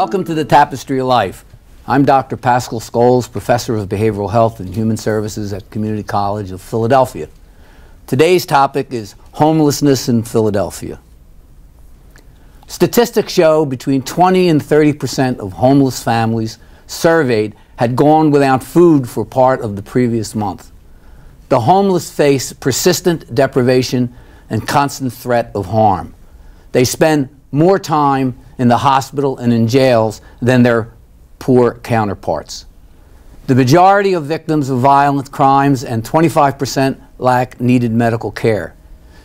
Welcome to the Tapestry of Life. I'm Dr. Pascal Scoles, Professor of Behavioral Health and Human Services at Community College of Philadelphia. Today's topic is homelessness in Philadelphia. Statistics show between 20 and 30 percent of homeless families surveyed had gone without food for part of the previous month. The homeless face persistent deprivation and constant threat of harm. They spend more time in the hospital and in jails than their poor counterparts. The majority of victims of violent crimes and 25% lack needed medical care.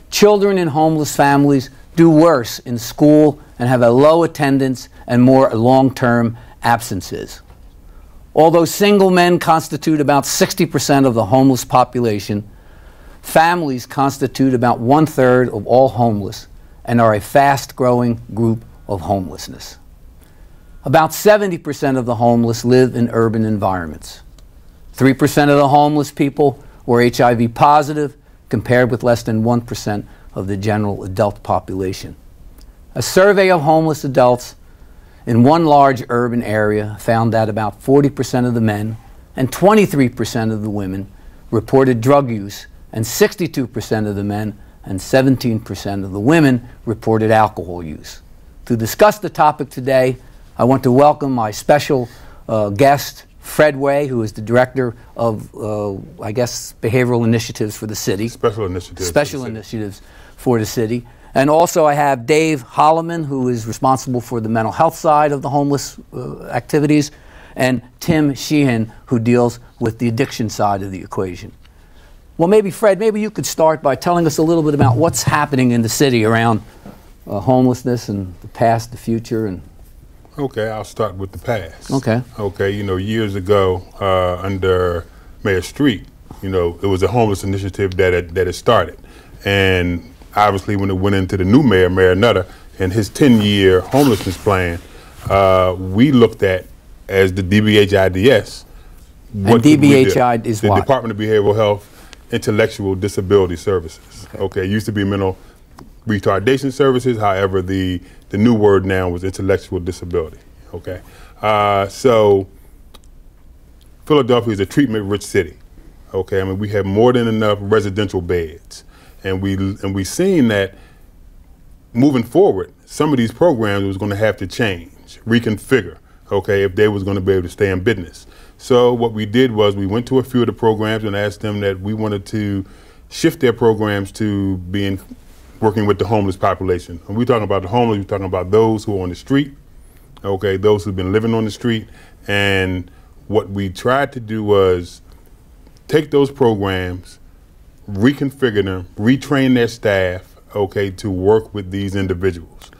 Children in homeless families do worse in school and have a low attendance and more long term absences. Although single men constitute about 60% of the homeless population, families constitute about one third of all homeless and are a fast growing group of homelessness. About 70% of the homeless live in urban environments. 3% of the homeless people were HIV positive, compared with less than 1% of the general adult population. A survey of homeless adults in one large urban area found that about 40% of the men and 23% of the women reported drug use, and 62% of the men and 17% of the women reported alcohol use. To discuss the topic today, I want to welcome my special uh, guest, Fred Way, who is the director of, uh, I guess, behavioral initiatives for the city. Special initiatives. Special for initiatives for the city. And also, I have Dave Holloman, who is responsible for the mental health side of the homeless uh, activities, and Tim Sheahan, who deals with the addiction side of the equation. Well, maybe, Fred, maybe you could start by telling us a little bit about what's happening in the city around uh, homelessness and the past, the future, and Okay, I'll start with the past. Okay. Okay, you know, years ago, uh, under Mayor Street, you know, it was a homeless initiative that it, that it started. And obviously, when it went into the new mayor, Mayor Nutter, and his 10 year homelessness plan, uh, we looked at as the DBHIDS. What and DBHI is the what? Department of Behavioral Health Intellectual Disability Services. Okay. okay, it used to be mental retardation services. However, the the new word now was intellectual disability. Okay, uh, so Philadelphia is a treatment-rich city. Okay, I mean we have more than enough residential beds, and we and we've seen that moving forward, some of these programs was going to have to change, reconfigure. Okay, if they was going to be able to stay in business. So what we did was we went to a few of the programs and asked them that we wanted to shift their programs to being working with the homeless population. When we're talking about the homeless, we're talking about those who are on the street, okay, those who've been living on the street. And what we tried to do was take those programs, reconfigure them, retrain their staff, okay, to work with these individuals.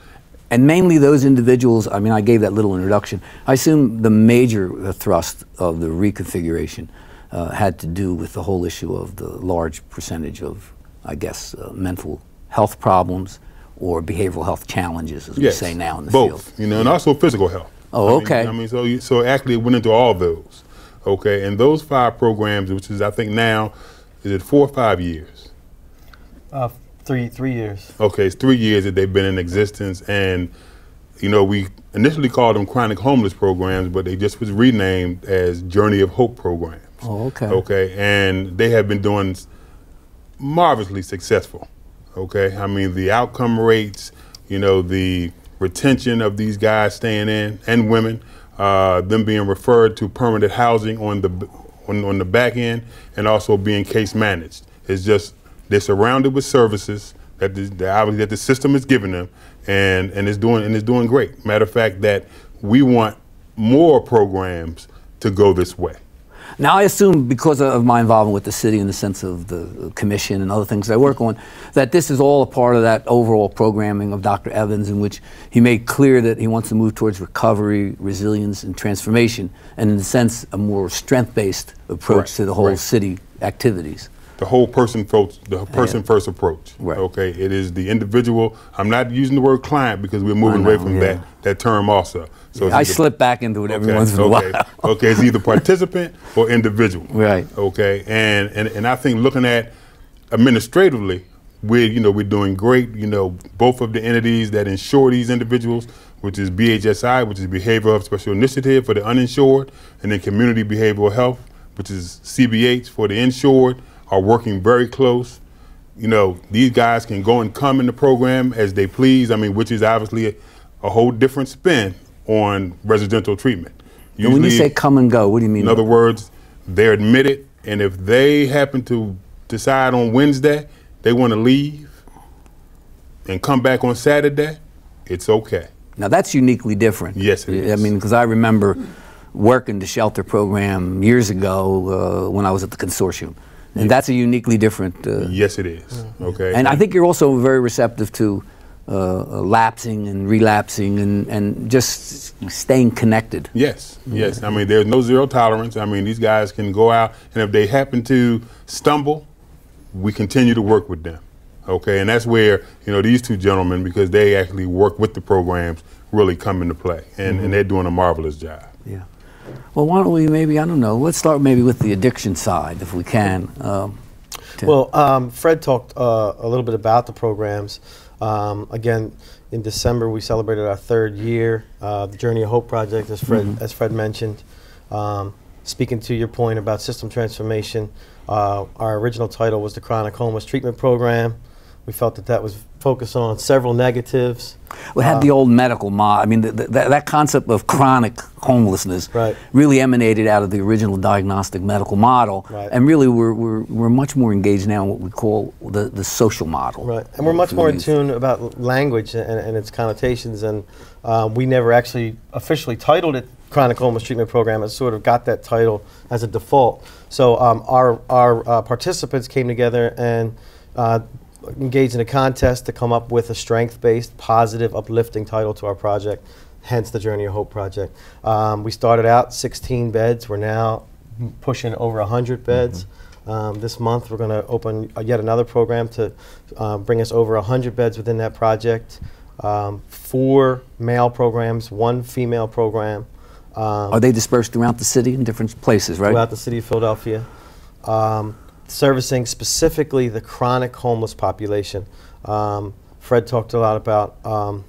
And mainly those individuals, I mean, I gave that little introduction. I assume the major thrust of the reconfiguration uh, had to do with the whole issue of the large percentage of, I guess, uh, mental health problems or behavioral health challenges, as yes, we say now in the both, field. You know, and also physical health. Oh, okay. I mean, I mean so you, so actually it went into all those. Okay, and those five programs, which is I think now, is it four or five years? Uh, three three years. Okay, it's three years that they've been in existence, and you know we initially called them chronic homeless programs, but they just was renamed as Journey of Hope programs. Oh, okay. Okay, and they have been doing marvelously successful. Okay, I mean the outcome rates, you know, the retention of these guys staying in and women, uh, them being referred to permanent housing on the on, on the back end, and also being case managed. It's just they're surrounded with services that the, that the system is giving them, and and it's doing and it's doing great. Matter of fact, that we want more programs to go this way. Now, I assume because of my involvement with the city in the sense of the commission and other things I work on, that this is all a part of that overall programming of Dr. Evans, in which he made clear that he wants to move towards recovery, resilience, and transformation, and in a sense, a more strength-based approach right. to the whole right. city activities the whole person approach, the person yeah. first approach. Right. Okay, it is the individual. I'm not using the word client because we're moving know, away from yeah. that that term also. So I slip back into it every okay, once in a while. okay, it's either participant or individual. Right. Okay, and, and and I think looking at administratively, we you know we're doing great. You know, both of the entities that insure these individuals, which is BHSI, which is Behavioral Health Special Initiative for the uninsured, and then Community Behavioral Health, which is CBH for the insured, are working very close. You know, these guys can go and come in the program as they please. I mean, which is obviously a, a whole different spin on residential treatment. And when you say come and go, what do you mean? In other words, they're admitted, and if they happen to decide on Wednesday they want to leave and come back on Saturday, it's okay. Now that's uniquely different. Yes, it I is. mean, because I remember working the shelter program years ago uh, when I was at the consortium, and that's a uniquely different. Uh, Yes, it is. Okay. and I think you're also very receptive to uh, uh, lapsing and relapsing and, and just staying connected. Yes, yes. I mean, there's no zero tolerance. I mean, these guys can go out, and if they happen to stumble, we continue to work with them. Okay, and that's where you know these two gentlemen, because they actually work with the programs, really come into play, and, and they're doing a marvelous job. Yeah. Well, why don't we maybe I don't know. Let's start maybe with the addiction side, if we can. Um, Well, um, Fred talked uh, a little bit about the programs. Um, again, in December we celebrated our third year, uh, the Journey of Hope project, as Fred as Fred mentioned. Um, speaking to your point about system transformation, uh, our original title was the Chronic Homeless Treatment Program. We felt that that was focused on several negatives. We had the old medical mod. I mean, the, the, that, that concept of chronic homelessness Right. really emanated out of the original diagnostic medical model. Right. And really, we're, we're, we're much more engaged now in what we call the, the social model. Right, and we're much more in tune about language and, and its connotations, and um, we never actually officially titled it Chronic Homeless Treatment Program. It sort of got that title as a default. So um, our our uh, participants came together and uh, engaged in a contest to come up with a strength-based, positive, uplifting title to our project. Hence the Journey of Hope project. Um, we started out 16 beds. We're now pushing over 100 beds. Um, this month, we're going to open yet another program to uh, bring us over 100 beds within that project. Um, four male programs, one female program um, Are they dispersed throughout the city in different places, right? throughout the city of Philadelphia, um, servicing specifically the chronic homeless population. Um, Fred talked a lot about um,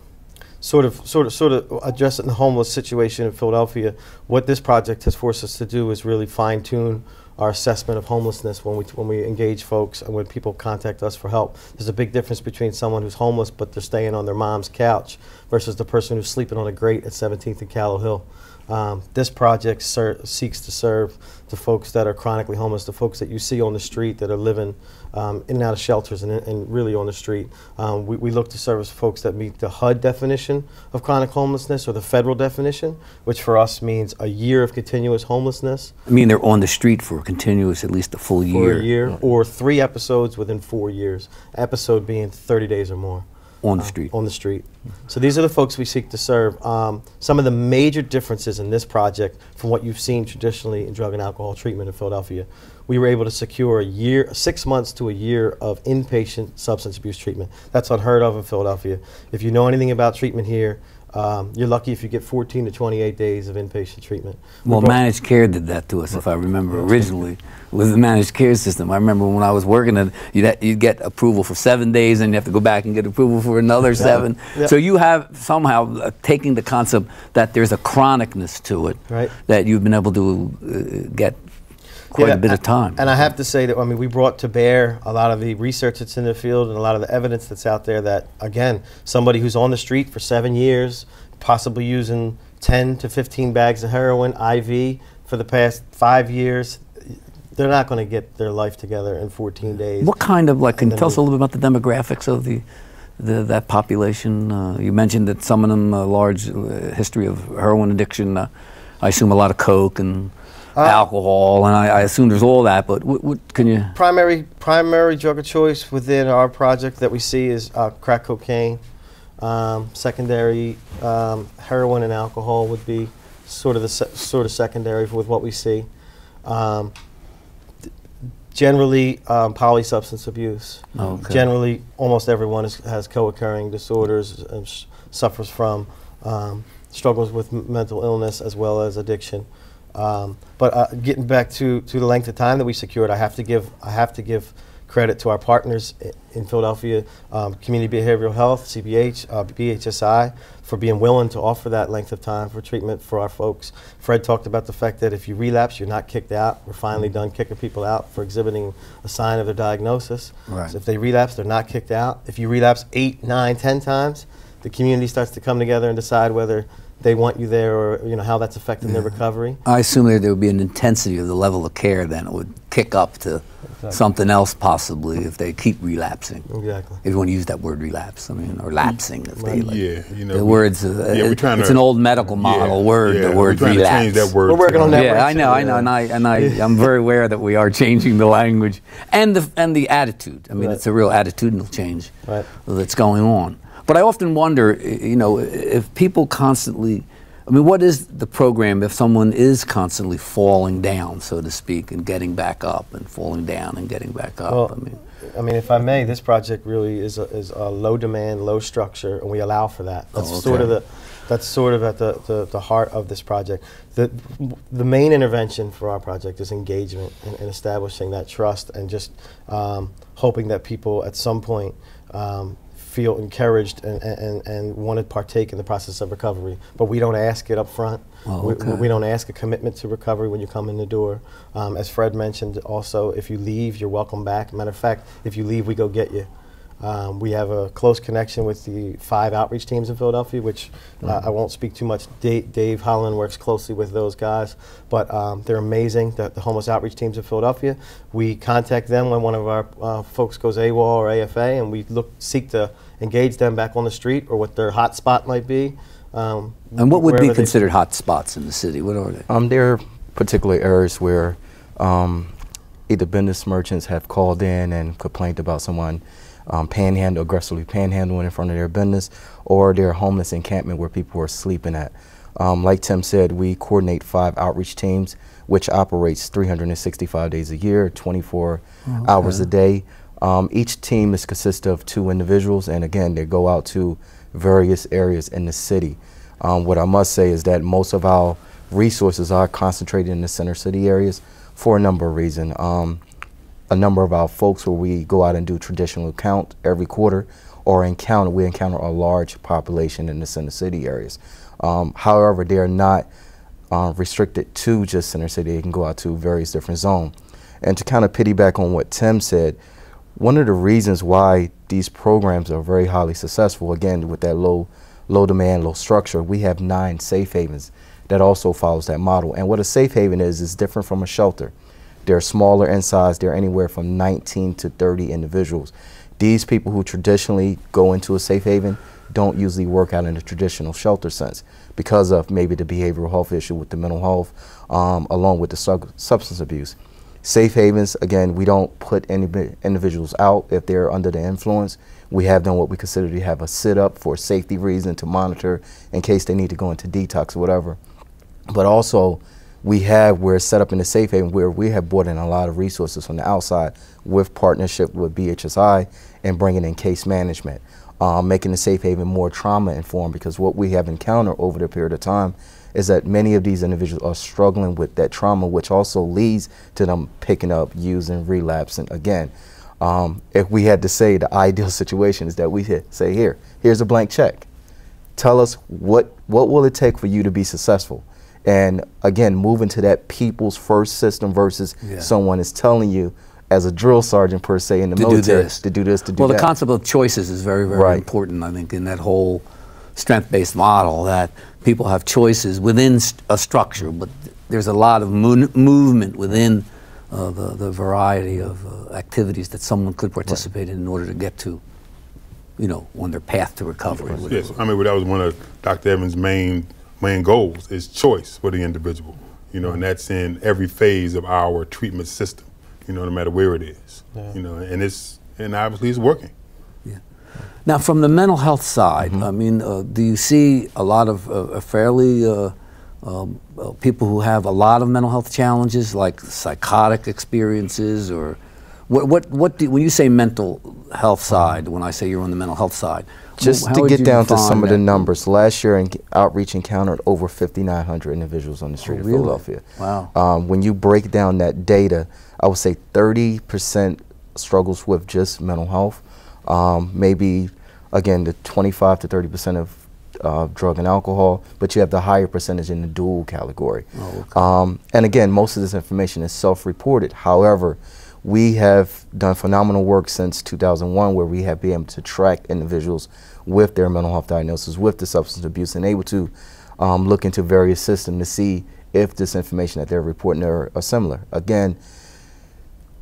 sort of, sort of, sort of addressing the homeless situation in Philadelphia. What this project has forced us to do is really fine tune our assessment of homelessness when we when we engage folks and when people contact us for help. There's a big difference between someone who's homeless but they're staying on their mom's couch versus the person who's sleeping on a grate at 17th and Callowhill. Um, this project seeks to serve the folks that are chronically homeless, the folks that you see on the street that are living um, in and out of shelters and, and really on the street. Um, we, we look to service folks that meet the HUD definition of chronic homelessness or the federal definition, which for us means a year of continuous homelessness I mean, they're on the street for a continuous, at least a full for year. a year or three episodes within four years, episode being 30 days or more On the street. on the street. So these are the folks we seek to serve. Um, some of the major differences in this project from what you've seen traditionally in drug and alcohol treatment in Philadelphia, we were able to secure a year, six months to a year of inpatient substance abuse treatment. That's unheard of in Philadelphia. If you know anything about treatment here, um, you're lucky if you get 14 to 28 days of inpatient treatment. We Well, managed care did that to us, if I remember originally, with the managed care system. I remember when I was working it, you'd, you'd get approval for seven days, and you have to go back and get approval for another seven. Yeah. So you have somehow uh, taking the concept that there's a chronicness to it, Right. that you've been able to uh, get quite Yeah, a bit of time. And I have to say that I mean we brought to bear a lot of the research that's in the field and a lot of the evidence that's out there that again somebody who's on the street for seven years, possibly using 10 to 15 bags of heroin IV for the past five years, they're not going to get their life together in 14 days. What kind of like? Can you tell us a little bit about the demographics of the, the that population? Uh, you mentioned that some of them a large uh, history of heroin addiction. Uh, I assume a lot of coke and Uh, alcohol, and I, I assume there's all that. But what, what can you? primary primary drug of choice within our project that we see is uh, crack cocaine. Um, secondary um, heroin and alcohol would be sort of the sort of secondary with what we see. Um, generally, um, polysubstance abuse. Okay. Generally, almost everyone is, has co-occurring disorders and suffers from um, struggles with m- mental illness as well as addiction. Um, but uh, getting back to, to the length of time that we secured, I have to give I have to give credit to our partners in Philadelphia, um, Community Behavioral Health, CBH, uh, BHSI, for being willing to offer that length of time for treatment for our folks. Fred talked about the fact that if you relapse, you're not kicked out. We're finally done kicking people out for exhibiting a sign of their diagnosis. Right. So if they relapse, they're not kicked out. If you relapse eight, nine, ten times, the community starts to come together and decide whether they want you there or you know how that's affecting their recovery. I assume that there would be an intensity of the level of care then it would kick up to something else possibly if they keep relapsing. Exactly. If you want to use that word relapse, I mean, or lapsing. If they, like, Yeah, you know, the we- words, uh, yeah, we're it- trying it's to- an old medical model Yeah, word, yeah, the we're word relapse. to change that word. We're working to- on that. Yeah, I know, I know, and I and I I'm very aware that we are changing the language and the and the attitude. I mean, Right. it's a real attitudinal change Right. that's going on. But I often wonder, you know, if people constantly. I mean, what is the program if someone is constantly falling down, so to speak, and getting back up, and falling down and getting back up? Well, I mean, I mean, if I may, this project really is a, is a low demand, low structure, and we allow for that. That's Oh, sort of the that's sort of at the, the, the heart of this project. The the main intervention for our project is engagement and, and establishing that trust and just um, hoping that people at some point um, feel encouraged and, and, and want to partake in the process of recovery. But we don't ask it up front. Oh, We- okay. we, don't ask a commitment to recovery when you come in the door. Um, as Fred mentioned, also, if you leave, you're welcome back. Matter of fact, if you leave, we go get you. Um, we have a close connection with the five outreach teams in Philadelphia, which uh, I won't speak too much. Dave, Dave Holloman works closely with those guys, but um, they're amazing. The, the homeless outreach teams in Philadelphia. We contact them when one of our uh, folks goes AWOL or AFA, and we look seek to engage them back on the street or what their hot spot might be. Um, and what would be considered hot spots in the city? What are they? Um, there are particular areas where um, either business merchants have called in and complained about someone um, panhandle, aggressively panhandling in front of their business, or their homeless encampment where people are sleeping at. Um, like Tim said, we coordinate five outreach teams, which operates 365 days a year, 24 hours a day. Um, each team is consist of two individuals, and again, they go out to various areas in the city. Um, what I must say is that most of our resources are concentrated in the center city areas for a number of reasons. Um, a number of our folks where we go out and do traditional count every quarter or encounter we encounter a large population in the center city areas um, however they're not uh, restricted to just center city they can go out to various different zones and to kind of piggyback on what tim said one of the reasons why these programs are very highly successful again with that low low demand low structure we have nine safe havens that also follows that model and what a safe haven is is different from a shelter they're smaller in size. They're anywhere from 19 to 30 individuals. These people who traditionally go into a safe haven don't usually work out in a traditional shelter sense because of maybe the behavioral health issue with the mental health, um, along with the sub- substance abuse. Safe havens, again, we don't put any individuals out if they're under the influence. We have done what we consider to have a sit up for safety reason to monitor in case they need to go into detox or whatever. But also, we have we're set up in the safe haven where we have brought in a lot of resources from the outside with partnership with BHSI and bringing in case management, um, making the safe haven more trauma informed because what we have encountered over the period of time is that many of these individuals are struggling with that trauma, which also leads to them picking up, using, relapsing again. Um, if we had to say the ideal situation is that we hit, say here, here's a blank check. Tell us what what will it take for you to be successful and again moving to that people's first system versus Yeah. someone is telling you as a drill sergeant per se in the To do military this. to do this to do well, that Well, the concept of choices is very, very Right. important, I think, in that whole strength-based model that people have choices within st- a structure, but th- there's a lot of mo- movement within uh, the, the variety of uh, activities that someone could participate in in order to get to, you know, on their path to recovery. Yes, I mean, well, that was one of Dr. Evans' main main goals is choice for the individual. You know, and that's in every phase of our treatment system. You know, no matter where it is. Yeah. You know, and it's and obviously it's working. Now, from the mental health side, Mm-hmm. I mean, uh, do you see a lot of uh, fairly uh, um, uh, people who have a lot of mental health challenges, like psychotic experiences, or what? What? What? Do, when you say mental health side, when I say you're on the mental health side, just how to get down to some of the numbers last year in outreach encountered over 5900 individuals on the street Oh, of really? philadelphia Wow. um, when you break down that data i would say 30% struggles with just mental health. Um, maybe, again, the 25 to 30 percent of uh, drug and alcohol, but you have the higher percentage in the dual category. Oh, okay. um, and again, most of this information is self-reported. However, we have done phenomenal work since 2001 where we have been able to track individuals with their mental health diagnosis, with the substance abuse, and able to um, look into various systems to see if this information that they're reporting are, are similar. Again,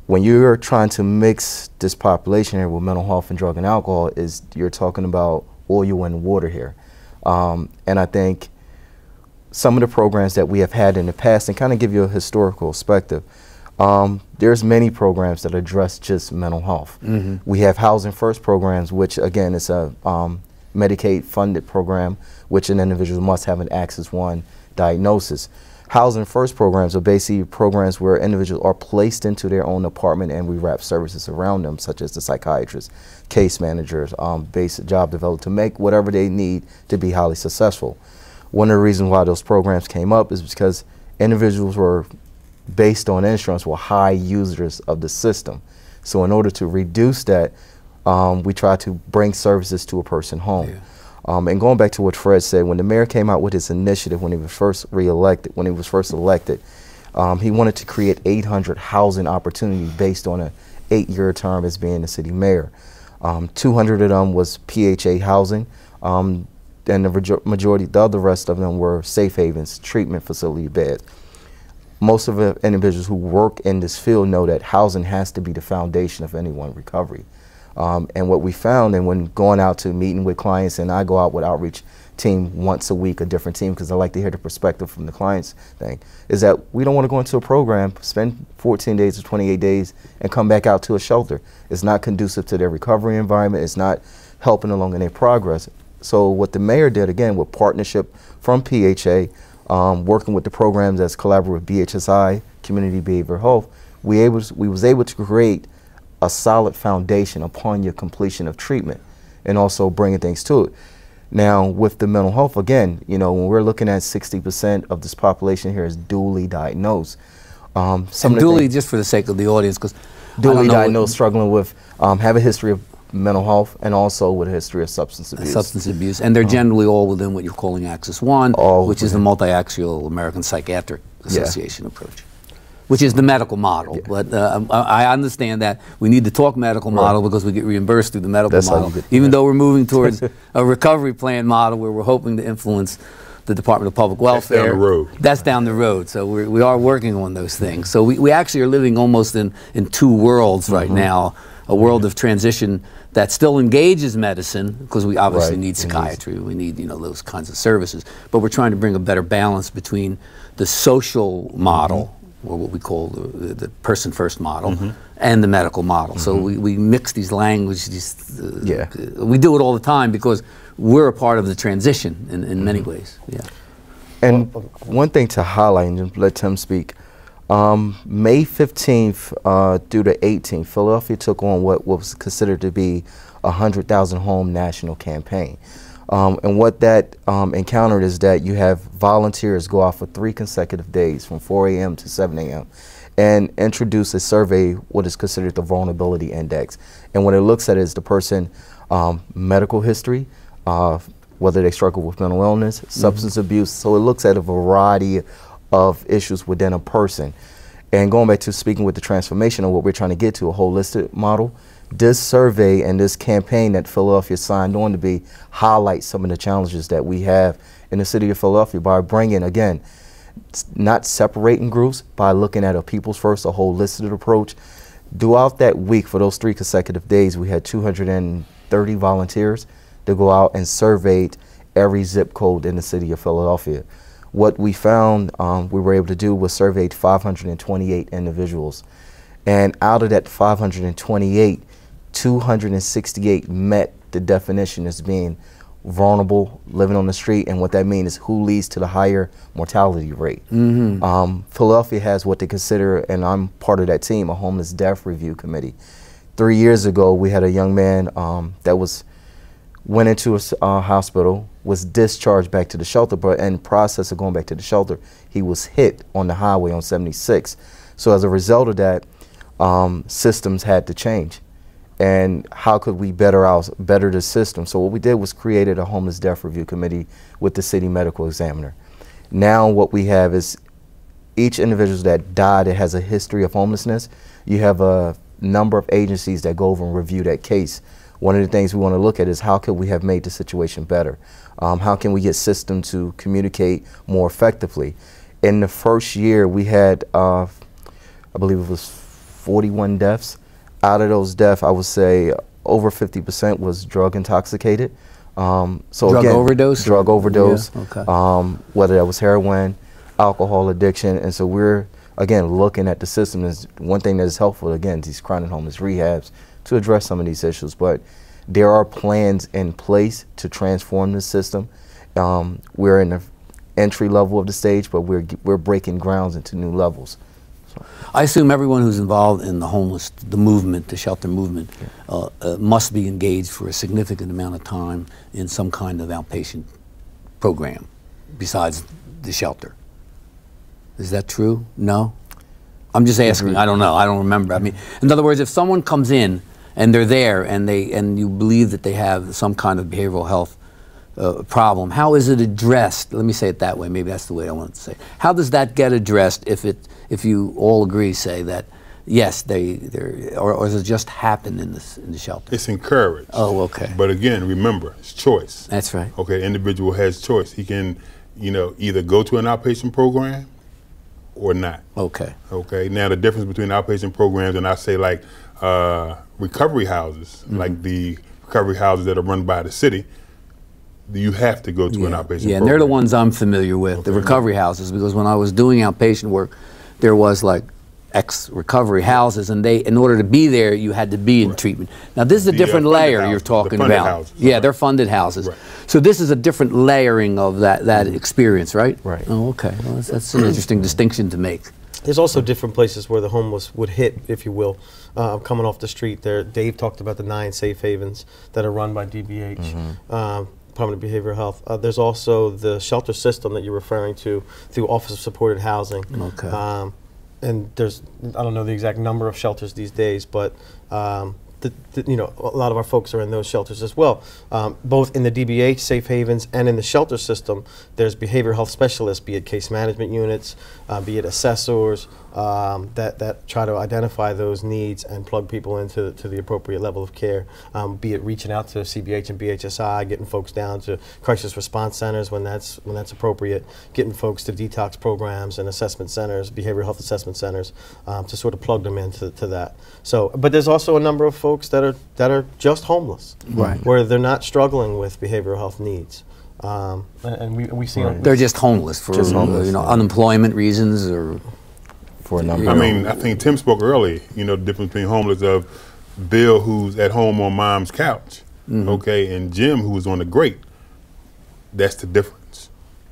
when you're trying to mix this population here with mental health and drug and alcohol, is you're talking about oil and water here. Um, and I think some of the programs that we have had in the past, and kind of give you a historical perspective, um, there's many programs that address just mental health. Mm-hmm. We have Housing First programs, which again is a um, Medicaid funded program, which an individual must have an Axis 1 diagnosis. Housing First programs are basically programs where individuals are placed into their own apartment and we wrap services around them, such as the psychiatrists, case managers, um, basic job development to make whatever they need to be highly successful. One of the reasons why those programs came up is because individuals were based on insurance were high users of the system. So in order to reduce that, um, we try to bring services to a person home. Yeah. Um, and going back to what Fred said, when the mayor came out with his initiative when he was first reelected, when he was first elected, um, he wanted to create 800 housing opportunities based on an eight-year term as being the city mayor. Um, 200 of them was PHA housing, um, and the majority, the other rest of them were safe havens, treatment facility beds. Most of the individuals who work in this field know that housing has to be the foundation of anyone's recovery. Um, and what we found, and when going out to meeting with clients, and I go out with outreach team once a week, a different team, because I like to hear the perspective from the clients thing, is that we don't want to go into a program, spend 14 days or 28 days, and come back out to a shelter. It's not conducive to their recovery environment. It's not helping along in their progress. So what the mayor did, again, with partnership from PHA, um, working with the programs that's collaborative with BHSI, Community Behavioral Health, we, able to, we was able to create a solid foundation upon your completion of treatment and also bringing things to it. Now, with the mental health, again, you know, when we're looking at 60% of this population here is dually diagnosed. Um, some dually, just for the sake of the audience, because dually diagnosed, struggling with, um, have a history of mental health and also with a history of substance abuse. Substance abuse, and they're um, generally all within what you're calling Axis One, which is the multi-axial American Psychiatric Association yeah. approach which is the medical model. Yeah. But uh, I understand that we need to talk medical right. model because we get reimbursed through the medical That's model. Even right. though we're moving towards a recovery plan model where we're hoping to influence the Department of Public Welfare. That's down the road. That's down the road. So we're, we are working on those things. So we, we actually are living almost in, in two worlds right mm-hmm. now a world of transition that still engages medicine because we obviously right. need psychiatry, we need you know those kinds of services, but we're trying to bring a better balance between the social model or what we call the, the person first model, mm-hmm. and the medical model. Mm-hmm. So we, we mix these languages. Uh, yeah. we do it all the time because we're a part of the transition in, in many mm-hmm. ways. Yeah. And one thing to highlight, and let Tim speak. Um, May 15th uh, through the 18th, Philadelphia took on what was considered to be a 100,000 home national campaign. Um, and what that um, encountered is that you have volunteers go out for three consecutive days from 4 a.m. to 7 a.m. and introduce a survey, what is considered the vulnerability index. And what it looks at is the person um, medical history, uh, whether they struggle with mental illness, mm -hmm. substance abuse. So it looks at a variety of issues within a person. And going back to speaking with the transformation of what we're trying to get to, a holistic model, this survey and this campaign that Philadelphia signed on to be highlights some of the challenges that we have in the city of Philadelphia by bringing, again, not separating groups, by looking at a people's first, a holistic approach. Throughout that week, for those three consecutive days, we had 230 volunteers to go out and surveyed every zip code in the city of Philadelphia. What we found um, we were able to do was surveyed 528 individuals. And out of that 528, 268 met the definition as being vulnerable, living on the street, and what that means is who leads to the higher mortality rate. Mm-hmm. Um, Philadelphia has what they consider, and I'm part of that team, a homeless death review committee. Three years ago, we had a young man um, that was went into a uh, hospital, was discharged back to the shelter, but in process of going back to the shelter, he was hit on the highway on 76. So as a result of that, um, systems had to change. And how could we better our, better the system? So what we did was created a homeless death review committee with the city medical examiner. Now what we have is each individual that died that has a history of homelessness, you have a number of agencies that go over and review that case. One of the things we want to look at is how could we have made the situation better? Um, how can we get system to communicate more effectively? In the first year, we had, uh, I believe it was 41 deaths. Out of those deaths, I would say over 50% was drug intoxicated. Um, so drug again, overdose. Drug overdose. Yeah, okay. um, whether that was heroin, alcohol addiction, and so we're again looking at the system. Is one thing that is helpful again these chronic homeless rehabs to address some of these issues, but there are plans in place to transform the system. Um, we're in the entry level of the stage, but we're we're breaking grounds into new levels. I assume everyone who's involved in the homeless, the movement, the shelter movement, uh, uh, must be engaged for a significant amount of time in some kind of outpatient program besides the shelter. Is that true? No? I'm just asking. I don't know. I don't remember. I mean, in other words, if someone comes in and they're there and they and you believe that they have some kind of behavioral health uh, problem, how is it addressed? Let me say it that way. Maybe that's the way I want to say. It. How does that get addressed if it if you all agree, say that yes, they they or, or does it just happen in the in the shelter? It's encouraged. Oh, okay. But again, remember, it's choice. That's right. Okay, individual has choice. He can, you know, either go to an outpatient program or not. Okay. Okay. Now the difference between outpatient programs and I say like uh, recovery houses, mm-hmm. like the recovery houses that are run by the city, you have to go to yeah. an outpatient. Yeah, program. and they're the ones I'm familiar with, okay. the recovery houses, because when I was doing outpatient work, there was like ex recovery houses, and they, in order to be there, you had to be in right. treatment. Now, this is a the, uh, different uh, layer houses, you're talking about. Houses, yeah, right. they're funded houses. Right. So this is a different layering of that that mm-hmm. experience, right? Right. Oh, okay. Well, that's, that's an interesting distinction to make. There's also different places where the homeless would hit, if you will, uh, coming off the street. There, Dave talked about the nine safe havens that are run by DBH. Mm-hmm. Um, Department of Behavioral Health. Uh, there's also the shelter system that you're referring to through Office of Supported Housing. Okay. Um, and there's I don't know the exact number of shelters these days, but um, the, the, you know a lot of our folks are in those shelters as well. Um, both in the DBH safe havens and in the shelter system, there's behavioral health specialists, be it case management units, uh, be it assessors, um, that, that try to identify those needs and plug people into to the appropriate level of care, um, be it reaching out to CBH and BHSI, getting folks down to crisis response centers when that's, when that's appropriate, getting folks to detox programs and assessment centers, behavioral health assessment centers, um, to sort of plug them into to that. So, but there's also a number of folks that are, that are just homeless, right. where they're not struggling with behavioral health needs. Um, and we, we see right. they're just homeless for just homeless, you know yeah. unemployment reasons or for a number. I mean, I think Tim spoke early. You know, the difference between homeless of Bill, who's at home on mom's couch, mm-hmm. okay, and Jim, who was on the grate. That's the difference,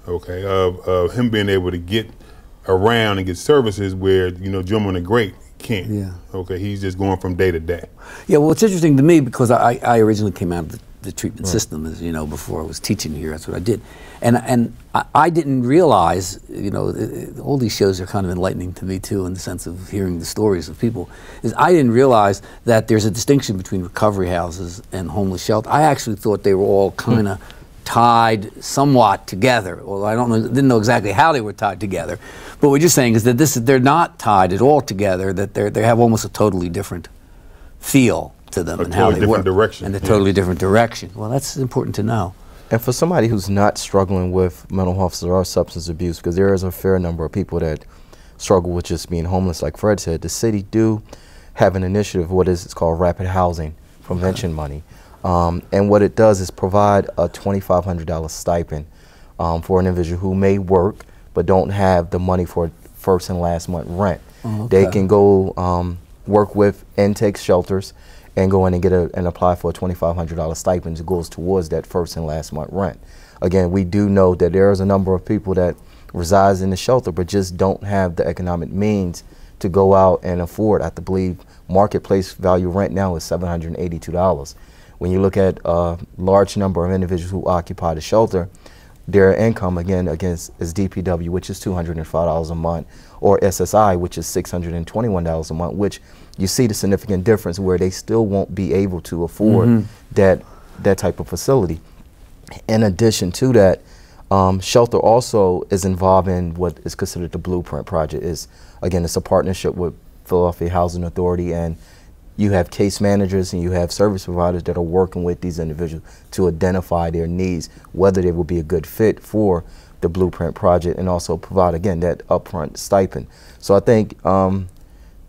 okay, of, of him being able to get around and get services where you know Jim on the grate can't. Yeah. Okay, he's just going from day to day. Yeah. Well, it's interesting to me because I, I originally came out of the the treatment right. system, as you know, before I was teaching here. That's what I did, and and I, I didn't realize, you know, it, all these shows are kind of enlightening to me too, in the sense of hearing the stories of people. Is I didn't realize that there's a distinction between recovery houses and homeless shelter. I actually thought they were all hmm. kind of. Tied somewhat together. Well, I don't know, didn't know exactly how they were tied together, but what you're saying is that this they're not tied at all together. That they they have almost a totally different feel to them a and how they work. Direction. And a totally different direction. Well, that's important to know. And for somebody who's not struggling with mental health or substance abuse, because there is a fair number of people that struggle with just being homeless, like Fred said, the city do have an initiative, what is it's called rapid housing prevention okay. money. Um, and what it does is provide a $2,500 stipend um, for an individual who may work but don't have the money for first and last month rent. Oh, okay. They can go um, work with intake shelters and go in and get a, and apply for a $2,500 stipend that goes towards that first and last month rent. Again, we do know that there is a number of people that resides in the shelter but just don't have the economic means to go out and afford. I believe marketplace value rent now is $782. When you look at a large number of individuals who occupy the shelter, their income again against is DPW, which is $205 a month, or SSI, which is $621 a month, which you see the significant difference where they still won't be able to afford Mhm. that that type of facility. In addition to that, um, Shelter also is involved in what is considered the Blueprint Project. Is again, it's a partnership with Philadelphia Housing Authority, and you have case managers and you have service providers that are working with these individuals to identify their needs, whether they will be a good fit for the Blueprint Project, and also provide again that upfront stipend. So I think um,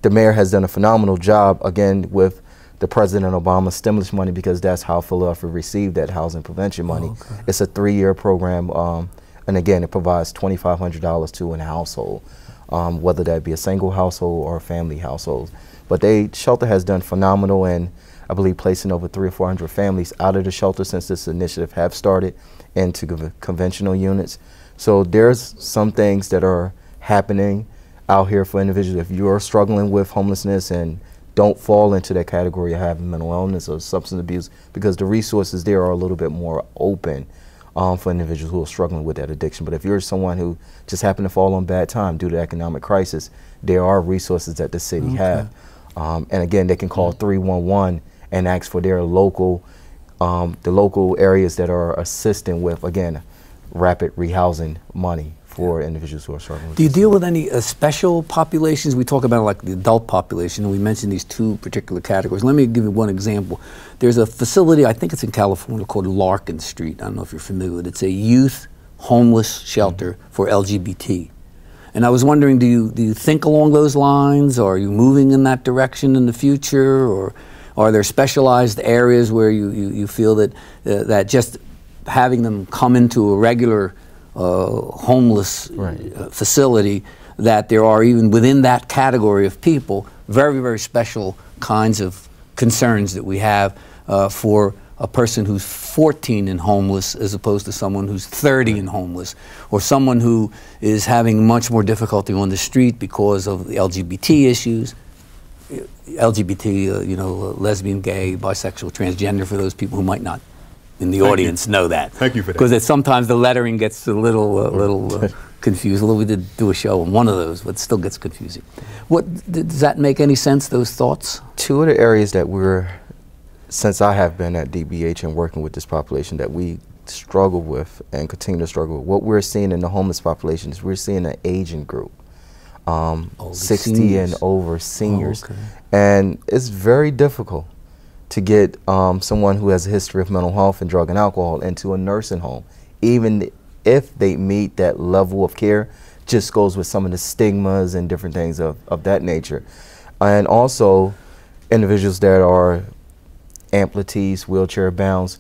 the mayor has done a phenomenal job again with the President Obama stimulus money because that's how Philadelphia received that housing prevention money. okay. It's a three-year program, um, and again, it provides twenty-five hundred dollars to an household, um, whether that be a single household or a family household. But they shelter has done phenomenal, and I believe placing over three or four hundred families out of the shelter since this initiative have started into conv- conventional units. So there's some things that are happening out here for individuals. If you're struggling with homelessness and don't fall into that category of having mental illness or substance abuse, because the resources there are a little bit more open um, for individuals who are struggling with that addiction. But if you're someone who just happened to fall on bad time due to economic crisis, there are resources that the city have. Um, and again, they can call 311 and ask for their local, um, the local areas that are assisting with, again, rapid rehousing money for individuals who are struggling. Do you deal with any uh, special populations? We talk about like the adult population, and we mentioned these two particular categories. Let me give you one example. There's a facility, I think it's in California, called Larkin Street. I don't know if you're familiar with it. It's a youth homeless shelter for LGBT. And I was wondering, do you do you think along those lines? Or are you moving in that direction in the future? Or are there specialized areas where you, you, you feel that uh, that just having them come into a regular uh, homeless Right. uh, facility, that there are even within that category of people very very special kinds of concerns that we have uh, for a person who's 14 and homeless as opposed to someone who's 30 and homeless, or someone who is having much more difficulty on the street because of the LGBT issues. LGBT, uh, you know, uh, lesbian, gay, bisexual, transgender, for those people who might not in the Thank you. audience know that. Thank you for that. Because sometimes the lettering gets a little, uh, little uh, confused. Although we did do a show on one of those, but it still gets confusing. What th- does that make any sense? Those thoughts? two of the areas that we're since I have been at DBH and working with this population that we struggle with and continue to struggle with. What we're seeing in the homeless population is we're seeing an aging group, um, Oh, 60 seniors. and over seniors, okay. and it's very difficult to get um, someone who has a history of mental health and drug and alcohol into a nursing home, even if they meet that level of care. Just goes with some of the stigmas and different things of, of that nature, and also individuals that are amputees, wheelchair bounds.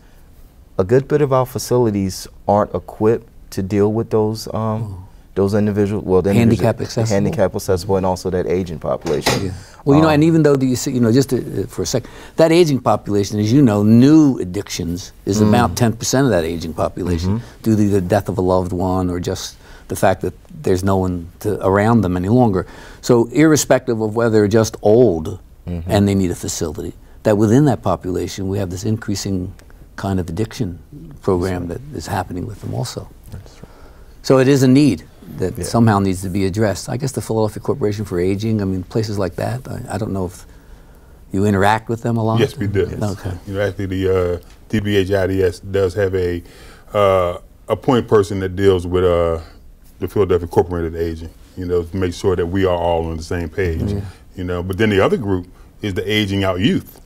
A good bit of our facilities aren't equipped to deal with those um, those individuals. Well, the Handicap accessible? handicap accessible, and also that aging population. Well, you know, Um, and even though the, you see- you know, just to, uh, for a sec, that aging population, as you know, new addictions is Mm. about 10% of that aging population Mm-hmm. due to the death of a loved one or just the fact that there's no one to, around them any longer. So, irrespective of whether they're just old Mm-hmm. and they need a facility, that within that population we have this increasing kind of addiction program that is happening with them also. So it is a need that Yeah. somehow needs to be addressed. I guess the Philadelphia Corporation for Aging, I mean, places like that, I, I don't know if you interact with them a lot? Yes, we do. Okay. You know, actually, the uh, DBH IDS does have a uh, a point person that deals with uh, the Philadelphia Corporated Aging. You know, to make sure that we are all on the same page. You know, but then the other group is the aging out youth.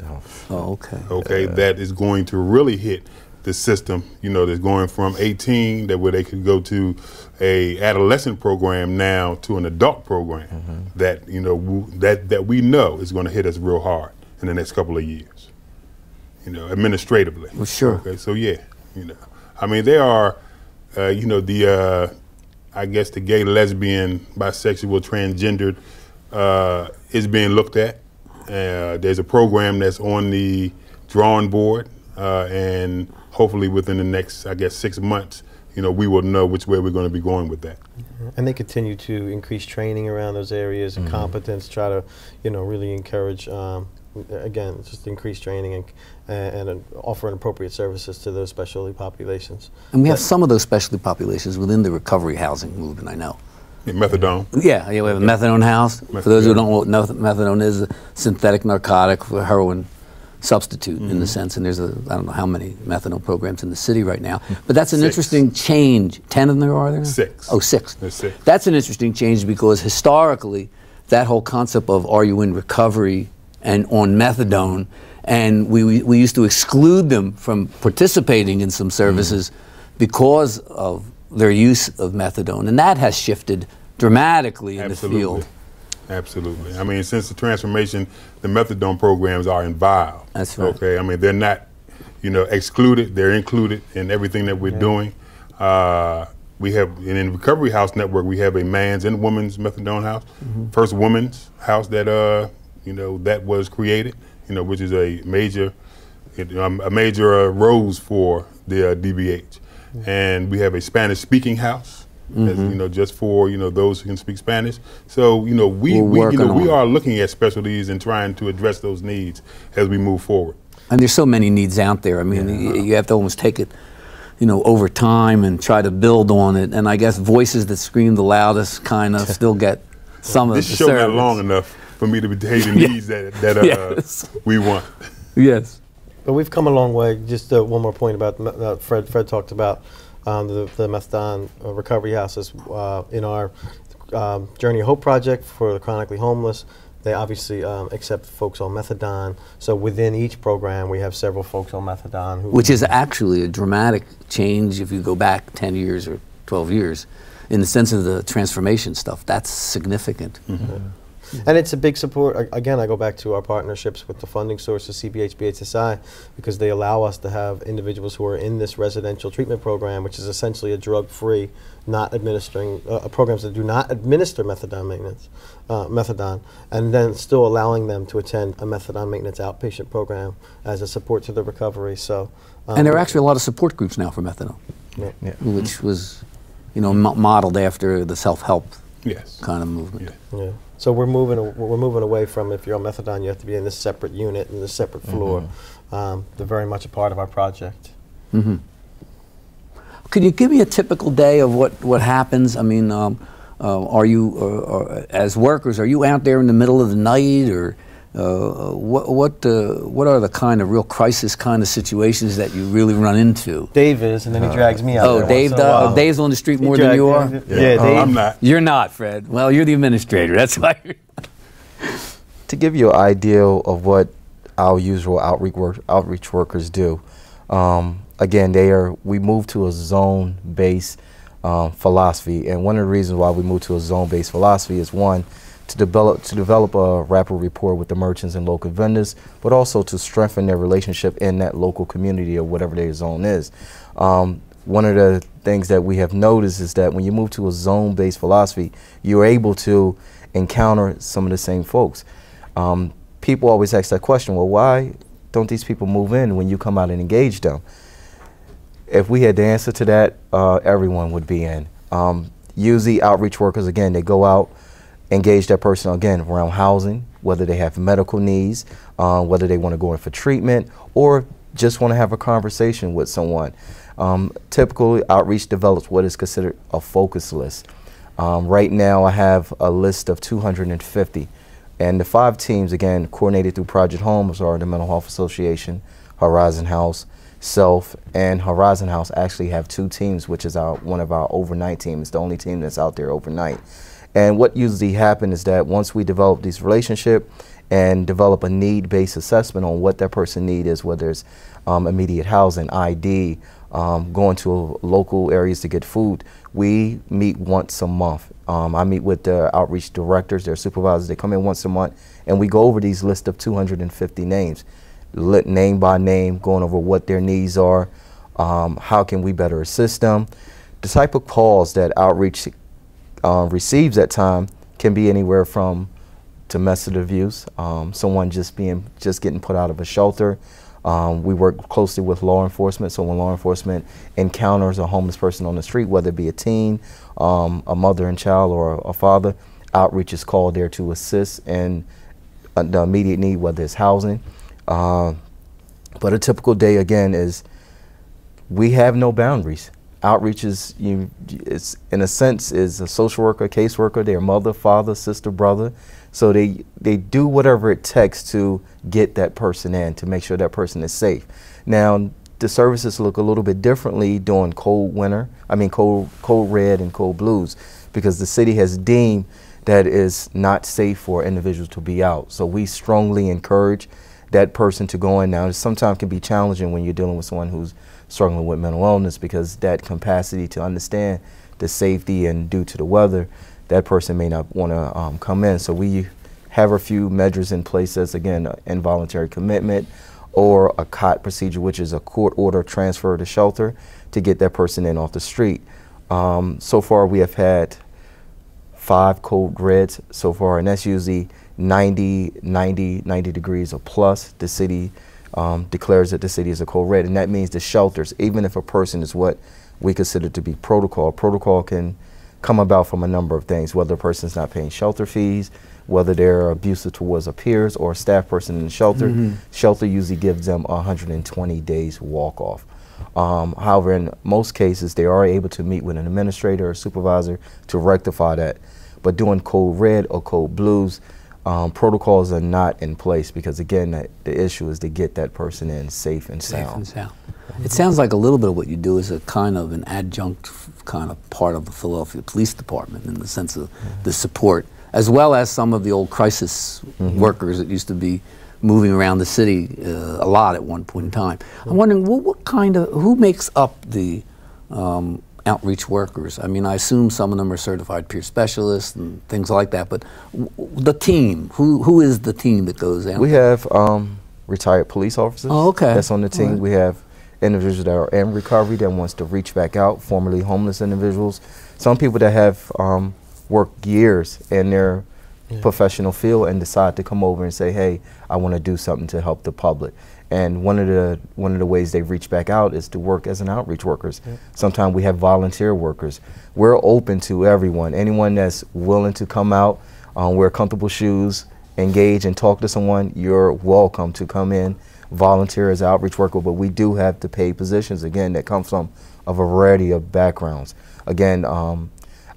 Oh, okay. Okay, that is going to really hit the system. You know, that's going from 18 that where they could go to a adolescent program now to an adult program that you know w- that that we know is going to hit us real hard in the next couple of years. You know, administratively. Well, sure. Okay, so yeah, you know, I mean, there are, uh, you know, the uh, I guess the gay, lesbian, bisexual, transgendered uh, is being looked at. Uh, there's a program that's on the drawing board, uh, and hopefully within the next, I guess, six months, you know, we will know which way we're going to be going with that. And they continue to increase training around those areas and competence, try to, you know, really encourage um, again, just increase training and and, and offer appropriate services to those specialty populations. And we have some of those specialty populations within the recovery housing movement, I know. Yeah, methadone. Yeah, yeah, we have a methadone house. For those who don't know what methadone is, a synthetic narcotic for heroin substitute in the mm-hmm. sense, and there's a, I don't know how many methadone programs in the city right now, but that's an Six. interesting change. Ten of them are there? now? Six. Oh, six. There's six. That's an interesting change because historically, that whole concept of are you in recovery and on methadone, and we, we, we used to exclude them from participating in some services mm-hmm. because of their use of methadone, and that has shifted dramatically in the field. Absolutely. I mean, since the transformation, the methadone programs are involved. That's right. Okay. I mean, they're not, you know, excluded. They're included in everything that we're doing. Uh, we have, and in the Recovery House Network, we have a man's and woman's methadone house. Mm-hmm. First woman's house that, uh, you know, that was created, you know, which is a major, um, a major uh, rose for the uh, DBH. And we have a Spanish-speaking house. As, you know, just for you know those who can speak Spanish. So you know, we, We're you know we are looking at specialties and trying to address those needs as we move forward. And there's so many needs out there. I mean, y- you have to almost take it, you know, over time and try to build on it. And I guess voices that scream the loudest kind of still get some This of the show not long enough for me to be the needs that that uh, Yes. we want. Yes. But we've come a long way. Just uh, one more point about uh, Fred. Fred talked about um, the, the methadone uh, recovery houses uh, in our um, Journey of Hope project for the chronically homeless. They obviously um, accept folks on methadone. So within each program, we have several folks on methadone who Which is actually a dramatic change if you go back 10 years or 12 years in the sense of the transformation stuff. That's significant. And it's a big support. a- Again, I go back to our partnerships with the funding sources, CBH, BHSI, because they allow us to have individuals who are in this residential treatment program, which is essentially a drug-free, not administering uh, programs that do not administer methadone maintenance, uh, methadone, and then still allowing them to attend a methadone maintenance outpatient program as a support to the recovery. So, um, And there are actually a lot of support groups now for methadone, yeah. Yeah. which was, you know, mo- modeled after the self-help Yes. kind of movement. Yeah. Yeah. So we're moving we're moving away from if you're on methadone, you have to be in this separate unit in this separate floor. Um, they're very much a part of our project. Could you give me a typical day of what, what happens? I mean, um, uh, are you, uh, uh, as workers, are you out there in the middle of the night or uh, what, what, uh, what are the kind of real crisis kind of situations that you really run into? Dave is, and then he drags me out. Oh, there Dave, once in a does- while. Dave's on the street He more than you are? Yeah, Uh, Dave. I'm not. You're not, Fred. Well, you're the administrator. That's why. To give you an idea of what our usual outreach work, outreach workers do, um, again, they are we move to a zone-based um, philosophy, and one of the reasons why we move to a zone-based philosophy is one to develop to develop a rapid rapport with the merchants and local vendors, but also to strengthen their relationship in that local community or whatever their zone is. Um, one of the things that we have noticed is that when you move to a zone-based philosophy, you're able to encounter some of the same folks. Um, people always ask that question, well, why don't these people move in when you come out and engage them? If we had the answer to that, uh, everyone would be in. Um, usually, outreach workers, again, they go out, engage that person again around housing, whether they have medical needs, uh, whether they want to go in for treatment, or just want to have a conversation with someone. Um, typically, outreach develops what is considered a focus list. Um, right now, I have a list of 250. And the five teams, again, coordinated through Project Homes, are the Mental Health Association, Horizon House, Self, and Horizon House actually have two teams, which is our one of our overnight teams. The only team that's out there overnight. And what usually happens is that once we develop this relationship and develop a need-based assessment on what that person need is, whether it's um, immediate housing, ID, um, going to local areas to get food, we meet once a month. Um, I meet with the outreach directors, their supervisors. They come in once a month, and we go over these list of 250 names, lit name by name, going over what their needs are, um, how can we better assist them. The type of calls that outreach uh, receives at time can be anywhere from domestic abuse, um, someone just being just getting put out of a shelter. Um, we work closely with law enforcement, so when law enforcement encounters a homeless person on the street, whether it be a teen, um, a mother and child, or a father, outreach is called there to assist and uh, the immediate need, whether it's housing. Uh, but a typical day again is we have no boundaries. Outreach is, you, it's in a sense, is a social worker, caseworker, their mother, father, sister, brother. So they they do whatever it takes to get that person in to make sure that person is safe. Now the services look a little bit differently during cold winter. I mean cold cold red and cold blues because the city has deemed that is not safe for individuals to be out. So we strongly encourage that person to go in now. It sometimes can be challenging when you're dealing with someone who's struggling with mental illness because that capacity to understand the safety and due to the weather, that person may not want to um, come in. So we have a few measures in place as, again, involuntary commitment or a COT procedure, which is a court order transfer to shelter to get that person in off the street. Um, so far, we have had five code reds so far, and that's usually 90, 90, 90 degrees or plus. The city um, declares that the city is a code red, and that means the shelters, even if a person is what we consider to be protocol, protocol can come about from a number of things, whether a person's not paying shelter fees, whether they're abusive towards a peers or a staff person in the shelter. Mm-hmm. Shelter usually gives them 120 days walk off. Um, however, in most cases, they are able to meet with an administrator or supervisor to rectify that. But doing code red or code blues, um, protocols are not in place because, again, the, the issue is to get that person in safe and sound. safe. And sound. It sounds like a little bit of what you do is a kind of an adjunct kind of part of the Philadelphia Police Department in the sense of mm-hmm. the support, as well as some of the old crisis mm-hmm. workers that used to be moving around the city uh, a lot at one point in time. I'm wondering what, what, kind of who makes up the um, outreach workers? I mean, I assume some of them are certified peer specialists and things like that. But the team, who who is the team that goes out? We have um, retired police officers. Oh, okay. That's on the team. Right. We have individuals that are in recovery that wants to reach back out, formerly homeless individuals. Some people that have um, worked years in their yeah. professional field and decide to come over and say, "Hey, I want to do something to help the public." And one of the one of the ways they reach back out is to work as an outreach workers. Yeah. Sometimes we have volunteer workers. We're open to everyone, anyone that's willing to come out, um, wear comfortable shoes, engage and talk to someone. You're welcome to come in, volunteer as outreach worker. But we do have to pay positions again that come from a variety of backgrounds. Again, um,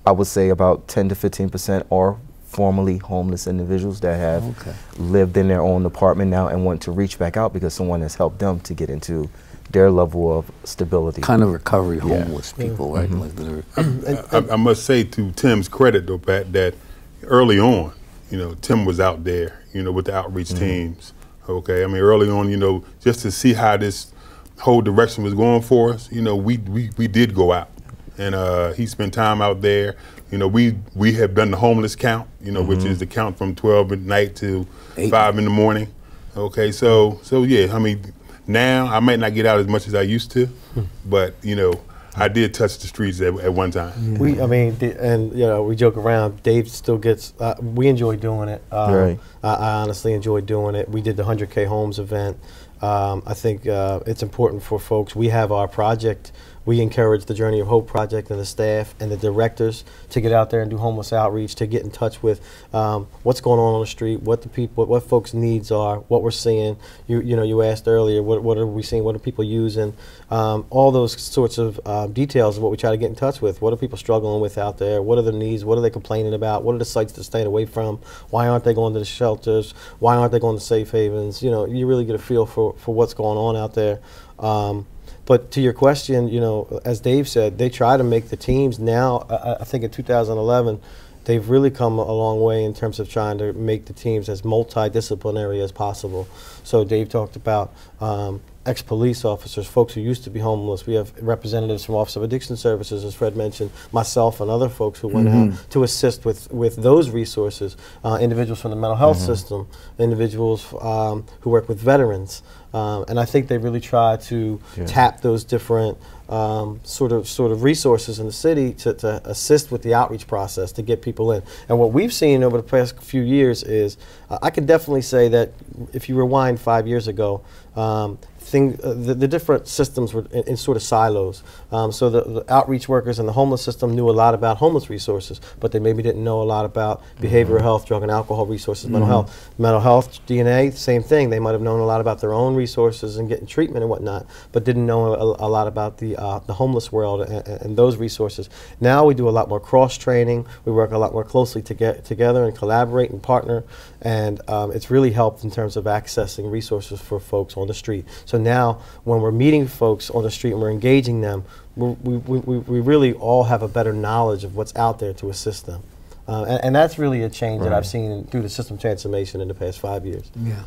I would say about 10 to 15 percent are formerly homeless individuals that have okay. lived in their own apartment now and want to reach back out because someone has helped them to get into their level of stability. Kind of recovery homeless yeah. people, right? Mm-hmm. Like I, I, must say to Tim's credit, though, Pat, that early on, you know, Tim was out there, you know, with the outreach mm-hmm. teams. Okay, I mean, early on, you know, just to see how this whole direction was going for us, you know, we we, we did go out, and uh, he spent time out there. You know, we we have done the homeless count, you know, mm-hmm. which is the count from 12 at night to Eight. 5 in the morning. Okay, so so yeah, I mean, now I might not get out as much as I used to, hmm. but you know, I did touch the streets at, at one time. We, I mean, and you know, we joke around. Dave still gets. Uh, we enjoy doing it. Um, right. I, I, honestly enjoy doing it. We did the 100K Homes event. Um, I think uh, it's important for folks. We have our project we encourage the Journey of Hope Project and the staff and the directors to get out there and do homeless outreach, to get in touch with um, what's going on on the street, what the people, what, folks' needs are, what we're seeing. You, you know, you asked earlier, what, what are we seeing? What are people using? Um, all those sorts of uh, details of what we try to get in touch with. What are people struggling with out there? What are their needs? What are they complaining about? What are the sites they're staying away from? Why aren't they going to the shelters? Why aren't they going to safe havens? You know, you really get a feel for, for what's going on out there. Um, but to your question, you know, as Dave said, they try to make the teams now. I, I think in 2011, they've really come a long way in terms of trying to make the teams as multidisciplinary as possible. So Dave talked about um, ex-police officers, folks who used to be homeless. We have representatives from Office of Addiction Services, as Fred mentioned, myself and other folks who went mm-hmm. out to assist with, with those resources. Uh, individuals from the mental health mm-hmm. system, individuals um, who work with veterans. Um, and I think they really try to yeah. tap those different um, sort of sort of resources in the city to, to assist with the outreach process to get people in. And what we've seen over the past few years is, uh, I can definitely say that if you rewind five years ago, um, thing, uh, the, the different systems were in, in sort of silos. Um, so the, the outreach workers and the homeless system knew a lot about homeless resources, but they maybe didn't know a lot about behavioral health, drug and alcohol resources, mental health. Mental health, D&A, same thing. They might have known a lot about their own resources and getting treatment and whatnot, but didn't know a, a lot about the uh, the homeless world and, and those resources. Now we do a lot more cross training. We work a lot more closely to get together and collaborate and partner, and um, it's really helped in terms of accessing resources for folks on the street. So now, when we're meeting folks on the street and we're engaging them, we're, we, we, we really all have a better knowledge of what's out there to assist them. Uh, and, and that's really a change that I've seen through the system transformation in the past five years. Yeah.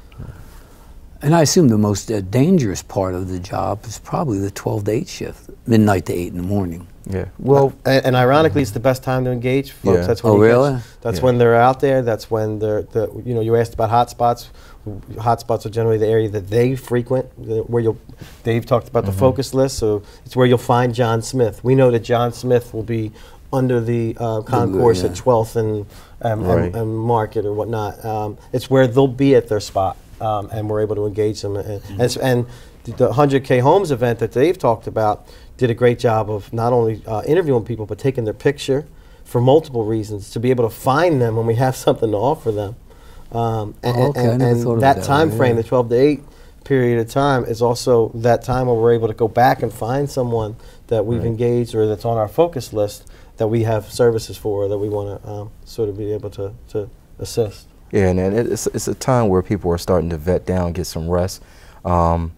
And I assume the most uh, dangerous part of the job is probably the 12 to 8 shift, midnight to 8 in the morning. Yeah. Well, And, and ironically, it's the best time to engage folks. Yeah. That's when Oh, you catch- really? that's Yeah. when they're out there. That's when they're the you know you asked about hotspots. Hotspots are generally the area that they frequent, where you'll. Dave talked about Mm-hmm. the focus list, so it's where you'll find John Smith. We know that John Smith will be under the uh, concourse yeah. at 12th and, um, Right. and, and Market or whatnot. Um, it's where they'll be at their spot, um, and we're able to engage them. And, and, it's- and the 100K Homes event that Dave talked about did a great job of not only uh, interviewing people, but taking their picture for multiple reasons to be able to find them when we have something to offer them. Um, and Oh, okay. I and, and thought of it that that time way, frame, yeah. the 12 to 8 period of time, is also that time where we're able to go back and find someone that we've Right. engaged or that's on our focus list that we have services for that we want to um, sort of be able to, to assist. Yeah, and it- it's it's a time where people are starting to vet down, get some rest, um,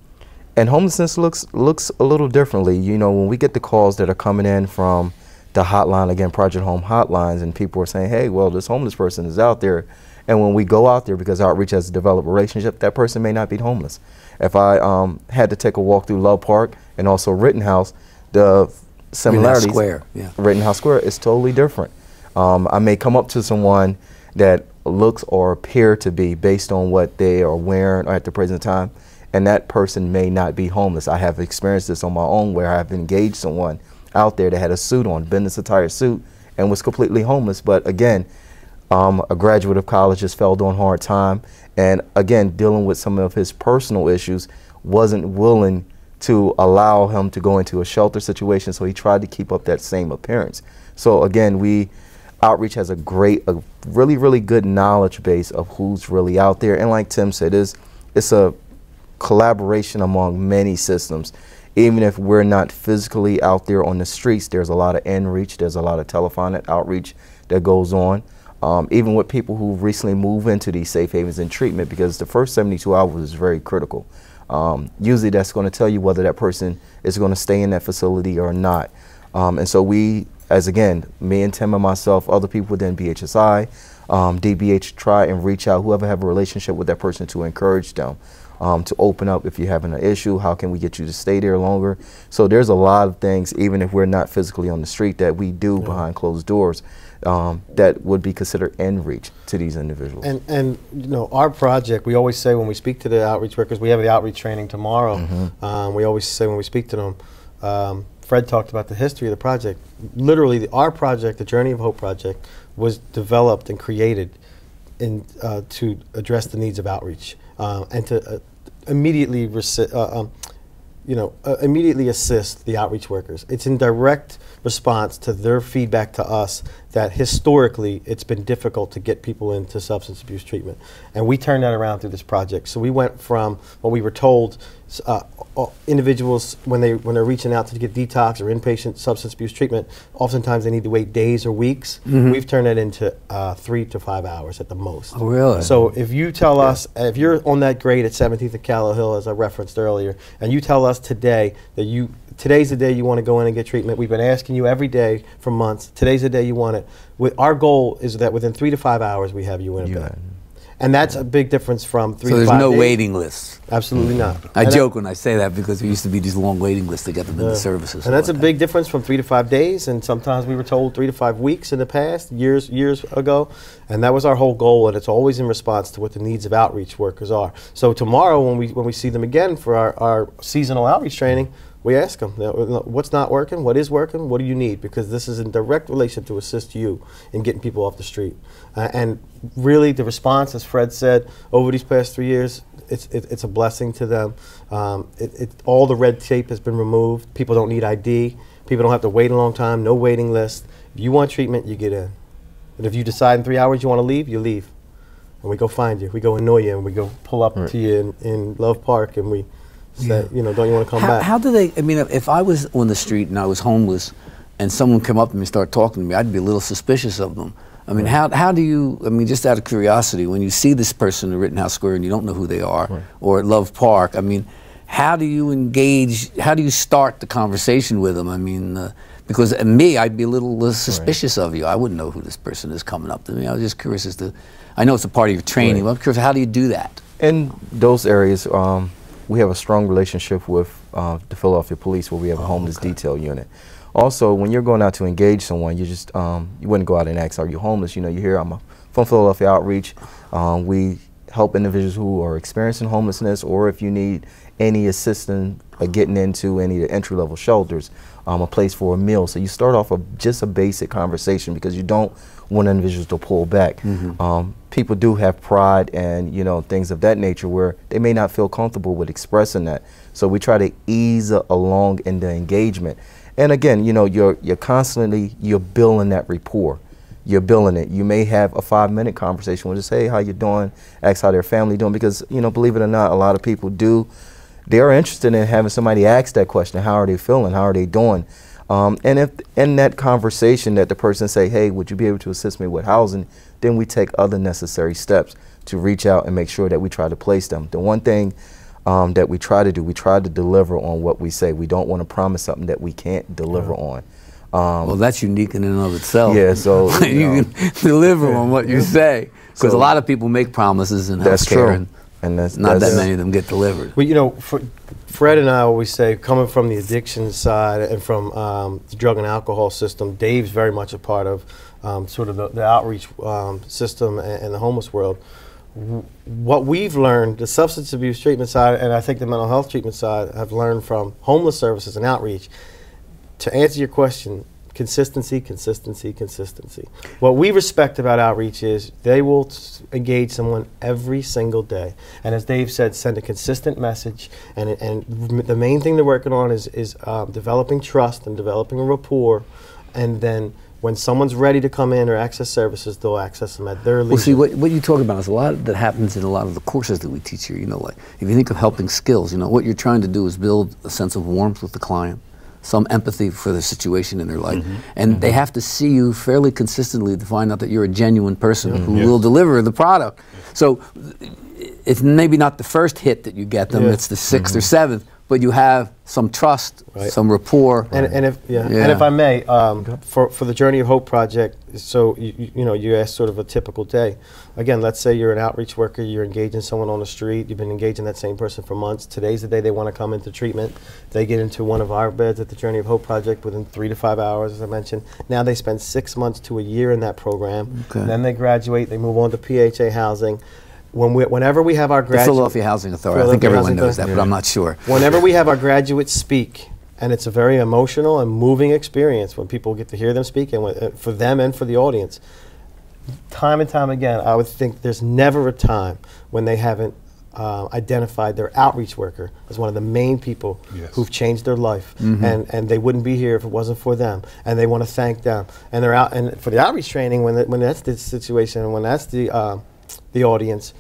and homelessness looks looks a little differently. You know, when we get the calls that are coming in from the hotline again, Project Home hotlines, and people are saying, "Hey, well, this homeless person is out there," and when we go out there because outreach has developed a relationship, that person may not be homeless. If I um, had to take a walk through Love Park and also Rittenhouse, the similarities Square, yeah. Rittenhouse Square is totally different. Um, I may come up to someone that looks or appear to be based on what they are wearing at the present time, and that person may not be homeless. I have experienced this on my own where I've engaged someone out there that had a suit on, business attire suit, and was completely homeless. But again, um, a graduate of college just fell on hard time, and again, dealing with some of his personal issues, wasn't willing to allow him to go into a shelter situation, so he tried to keep up that same appearance. So again, we outreach has a great, a really, really good knowledge base of who's really out there, and like Tim said, is it's a collaboration among many systems. Even if we're not physically out there on the streets, there's a lot of in reach, there's a lot of telephonic outreach that goes on. Um, even with people who recently move into these safe havens and treatment, because the first 72 hours is very critical. Um, usually, that's going to tell you whether that person is going to stay in that facility or not. Um, and so, we, as again, me and Tim and myself, other people within BHSI, um, DBH, try and reach out whoever have a relationship with that person to encourage them um, to open up if you're having an issue. How can we get you to stay there longer? So there's a lot of things, even if we're not physically on the street, that we do behind closed doors um, that would be considered in reach to these individuals. And, and you know, our project, we always say when we speak to the outreach workers, we have the outreach training tomorrow. Um, we always say when we speak to them, um, Fred talked about the history of the project. Literally, the, our project, the Journey of Hope project, was developed and created in, uh, to address the needs of outreach uh, and to uh, immediately uh, um, you know, uh, immediately assist the outreach workers. It's in direct response to their feedback to us that historically it's been difficult to get people into substance abuse treatment. And we turned that around through this project. So we went from what we were told uh, individuals when they when they're reaching out to get detox or inpatient substance abuse treatment, oftentimes they need to wait days or weeks. We've turned that into uh, three to five hours at the most. Oh, really? So if you tell us, if you're on that grade at 17th and Callowhill, as I referenced earlier, and you tell us today that you today's the day you want to go in and get treatment, we've been asking you every day for months. Today's the day you want it. With, our goal is that within three to five hours we have you in a You bed, and that's a big difference from three. So to there's five no days. waiting lists. Absolutely not. I And that- joke when I say that because there used to be these long waiting lists to get them into Yeah. services. And that's a like big difference from three to five days, and sometimes we were told three to five weeks in the past, years years ago, and that was our whole goal. And it's always in response to what the needs of outreach workers are. So tomorrow, when we when we see them again for our, our seasonal outreach training, we ask them, what's not working, what is working, what do you need? Because this is in direct relation to assist you in getting people off the street. Uh, and really, the response, as Fred said, over these past three years, it's, it, it's a blessing to them. Um, it, it, all the red tape has been removed. People don't need ID. People don't have to wait a long time, no waiting list. If you want treatment, you get in. And if you decide in three hours you want to leave, you leave. And we go find you. We go annoy you and we go pull up right. to you in, in Love Park and we say, yeah. you know, don't you want to come how, back? How do they, I mean, if I was on the street and I was homeless and someone came up to me and started talking to me, I'd be a little suspicious of them. I mean, right. how, how do you, I mean, just out of curiosity, when you see this person in Rittenhouse Square and you don't know who they are, right. or at Love Park, I mean, how do you engage, how do you start the conversation with them? I mean, uh, because uh, me, I'd be a little uh, suspicious right. of you. I wouldn't know who this person is coming up to me. I was just curious as to, I know it's a part of your training, but I'm curious, how do you do that? In those areas, um, we have a strong relationship with uh, the Philadelphia Police where we have a oh, homeless okay. detail unit. Also, when you're going out to engage someone, you just um, you wouldn't go out and ask, "Are you homeless?" You know, you hear I'm a, from Philadelphia Outreach. Um, we help individuals who are experiencing homelessness, or if you need any assistance uh, getting into any of the entry level shelters, um, a place for a meal. So you start off of just a basic conversation because you don't want individuals to pull back. Mm -hmm. um, people do have pride and you know things of that nature where they may not feel comfortable with expressing that. So we try to ease along in the engagement. And again, you know, you're you're constantly you're building that rapport. You're building it. You may have a five minute conversation with just, hey, how you doing? Ask how their family doing because you know, believe it or not, a lot of people do. They're interested in having somebody ask that question. How are they feeling? How are they doing? Um, and if in that conversation that the person say, hey, would you be able to assist me with housing? Then we take other necessary steps to reach out and make sure that we try to place them. The one thing um, that we try to do, we try to deliver on what we say. We don't want to promise something that we can't deliver on. Um, well, that's unique in and of itself. Yeah, so you, you know, can deliver on what you say because so a lot of people make promises in that's healthcare, true. and, and that's, not that's that many of them get delivered. Well, you know, Fred and I always say, coming from the addiction side and from um, the drug and alcohol system, Dave's very much a part of um, sort of the, the outreach um, system and, and the homeless world what we've learned, the substance abuse treatment side, and I think the mental health treatment side, have learned from homeless services and outreach. To answer your question, consistency, consistency, consistency. What we respect about outreach is they will engage someone every single day, and as Dave said, send a consistent message. And and the main thing they're working on is is um, developing trust and developing a rapport, and then when someone's ready to come in or access services, they'll access them at their leisure. Well, see, what, what you talk about is a lot that happens in a lot of the courses that we teach here. You know, like if you think of helping skills, you know, what you're trying to do is build a sense of warmth with the client, some empathy for the situation in their life, mm -hmm. and mm -hmm. they have to see you fairly consistently to find out that you're a genuine person who yes. will deliver the product. So it's maybe not the first hit that you get them; it's the 6th or mm-hmm. seventh but you have some trust, right. some rapport. And, and, if yeah. yeah. and if I may, um, for for the Journey of Hope project, so you, you know you asked sort of a typical day. Again, let's say you're an outreach worker, you're engaging someone on the street, you've been engaging that same person for months. Today's the day they want to come into treatment. They get into one of our beds at the Journey of Hope project within three to five hours, as I mentioned. Now they spend six months to a year in that program. Okay. Then they graduate, they move on to PHA housing when we, whenever we have our graduates, Philadelphia Housing Authority. I think everyone knows that, yeah. but I'm not sure. Whenever we have our graduates speak, and it's a very emotional and moving experience when people get to hear them speak, and uh, for them and for the audience. Time and time again, I would think there's never a time when they haven't uh, identified their outreach worker as one of the main people yes. who've changed their life, mm -hmm. and and they wouldn't be here if it wasn't for them, and they want to thank them, and they're out and for the outreach training when the, when that's the situation, and when that's the uh, the audience,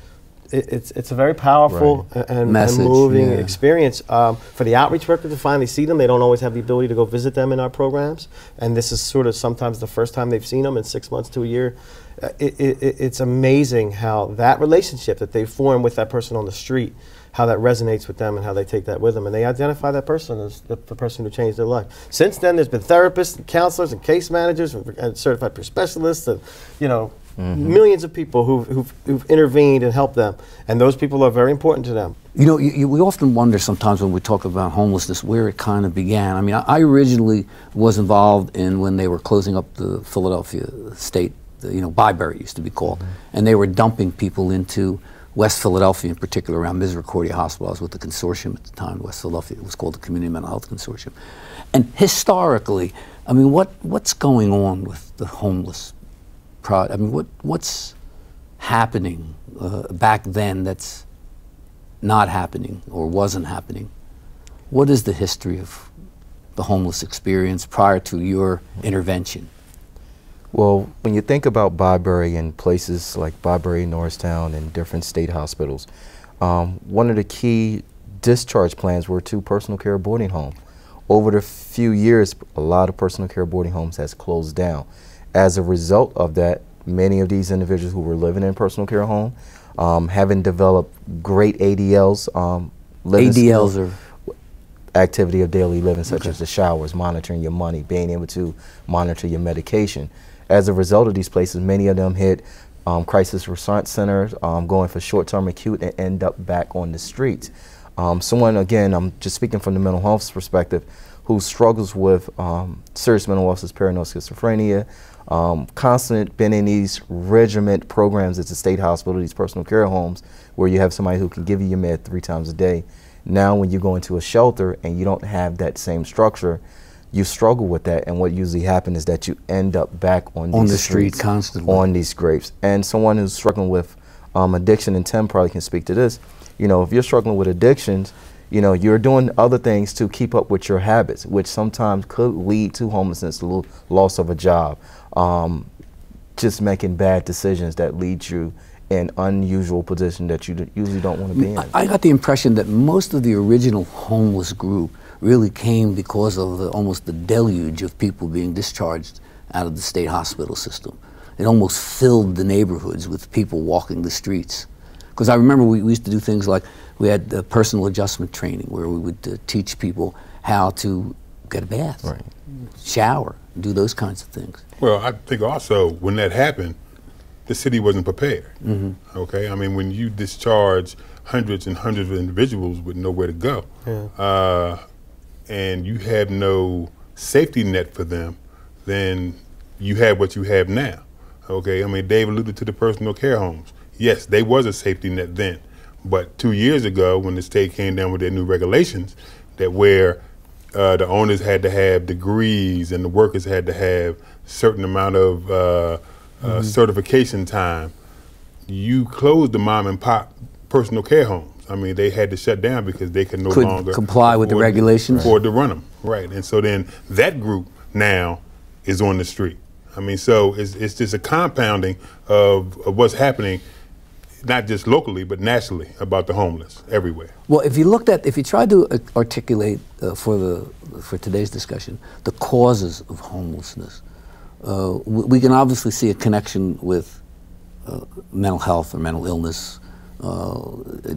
it, it's it's a very powerful right. and, Message, and, moving yeah. experience um, for the outreach worker to finally see them. They don't always have the ability to go visit them in our programs, and this is sort of sometimes the first time they've seen them in six months to a year. Uh, it, it, it's amazing how that relationship that they form with that person on the street, how that resonates with them, and how they take that with them, and they identify that person as the, the person who changed their life. Since then, there's been therapists, and counselors, and case managers, and certified peer specialists, and you know Mm -hmm. Millions of people who've, who've, who've, intervened and helped them, and those people are very important to them. You know, you, you, we often wonder sometimes when we talk about homelessness where it kind of began. I mean, I, I, originally was involved in when they were closing up the Philadelphia State, the, you know, Byberry used to be called, mm -hmm. and they were dumping people into West Philadelphia in particular, around Misericordia Hospital. I was with the consortium at the time, West Philadelphia. It was called the Community Mental Health Consortium. And historically, I mean, what, what's going on with the homeless? I mean, what, what's happening uh, back then that's not happening or wasn't happening? What is the history of the homeless experience prior to your intervention? Well, when you think about Byberry and places like Byberry, Norristown, and different state hospitals, um, one of the key discharge plans were to personal care boarding home. Over the few years, a lot of personal care boarding homes has closed down. As a result of that, many of these individuals who were living in personal care home, um, having developed great ADLs, um, living ADLs are activity of daily living, such Okay. as the showers, monitoring your money, being able to monitor your medication. As a result of these places, many of them hit um, crisis response centers, um, going for short-term acute, and end up back on the streets. Um, someone, again, I'm just speaking from the mental health perspective, who struggles with um, serious mental illness, paranoid schizophrenia, um, constant been in these regiment programs at the state hospital, these personal care homes, where you have somebody who can give you your med three times a day. Now, when you go into a shelter and you don't have that same structure, you struggle with that. And what usually happens is that you end up back on, On the street streets, constantly. on these grapes. And someone who's struggling with um, addiction, and Tim probably can speak to this. You know, if you're struggling with addictions, you know, you're doing other things to keep up with your habits, which sometimes could lead to homelessness, loss of a job, um, just making bad decisions that lead you in unusual position that you d- usually don't want to be in. I, I got the impression that most of the original homeless group really came because of the, almost the deluge of people being discharged out of the state hospital system. It almost filled the neighborhoods with people walking the streets. Because I remember we, we used to do things like we had uh, personal adjustment training where we would uh, teach people how to get a bath, Right. Shower, do those kinds of things. Well, I think also when that happened, the city wasn't prepared. Mm-hmm. Okay, I mean when you discharge hundreds and hundreds of individuals with nowhere to go, uh, and you have no safety net for them, then you have what you have now. Okay, I mean Dave alluded to the personal care homes. Yes, they was a safety net then, but two years ago when the state came down with their new regulations, that where uh, the owners had to have degrees and the workers had to have certain amount of uh, uh, certification time. You closed the mom and pop personal care homes. I mean, they had to shut down because they could no Couldn't longer comply with the regulations? afford to run them. Right, and so then that group now is on the street. I mean, so it's, it's just a compounding of, of what's happening, not just locally but nationally about the homeless everywhere. Well, if you looked at, if you tried to articulate uh, for the for today's discussion the causes of homelessness, uh, we, we can obviously see a connection with uh, mental health or mental illness, uh,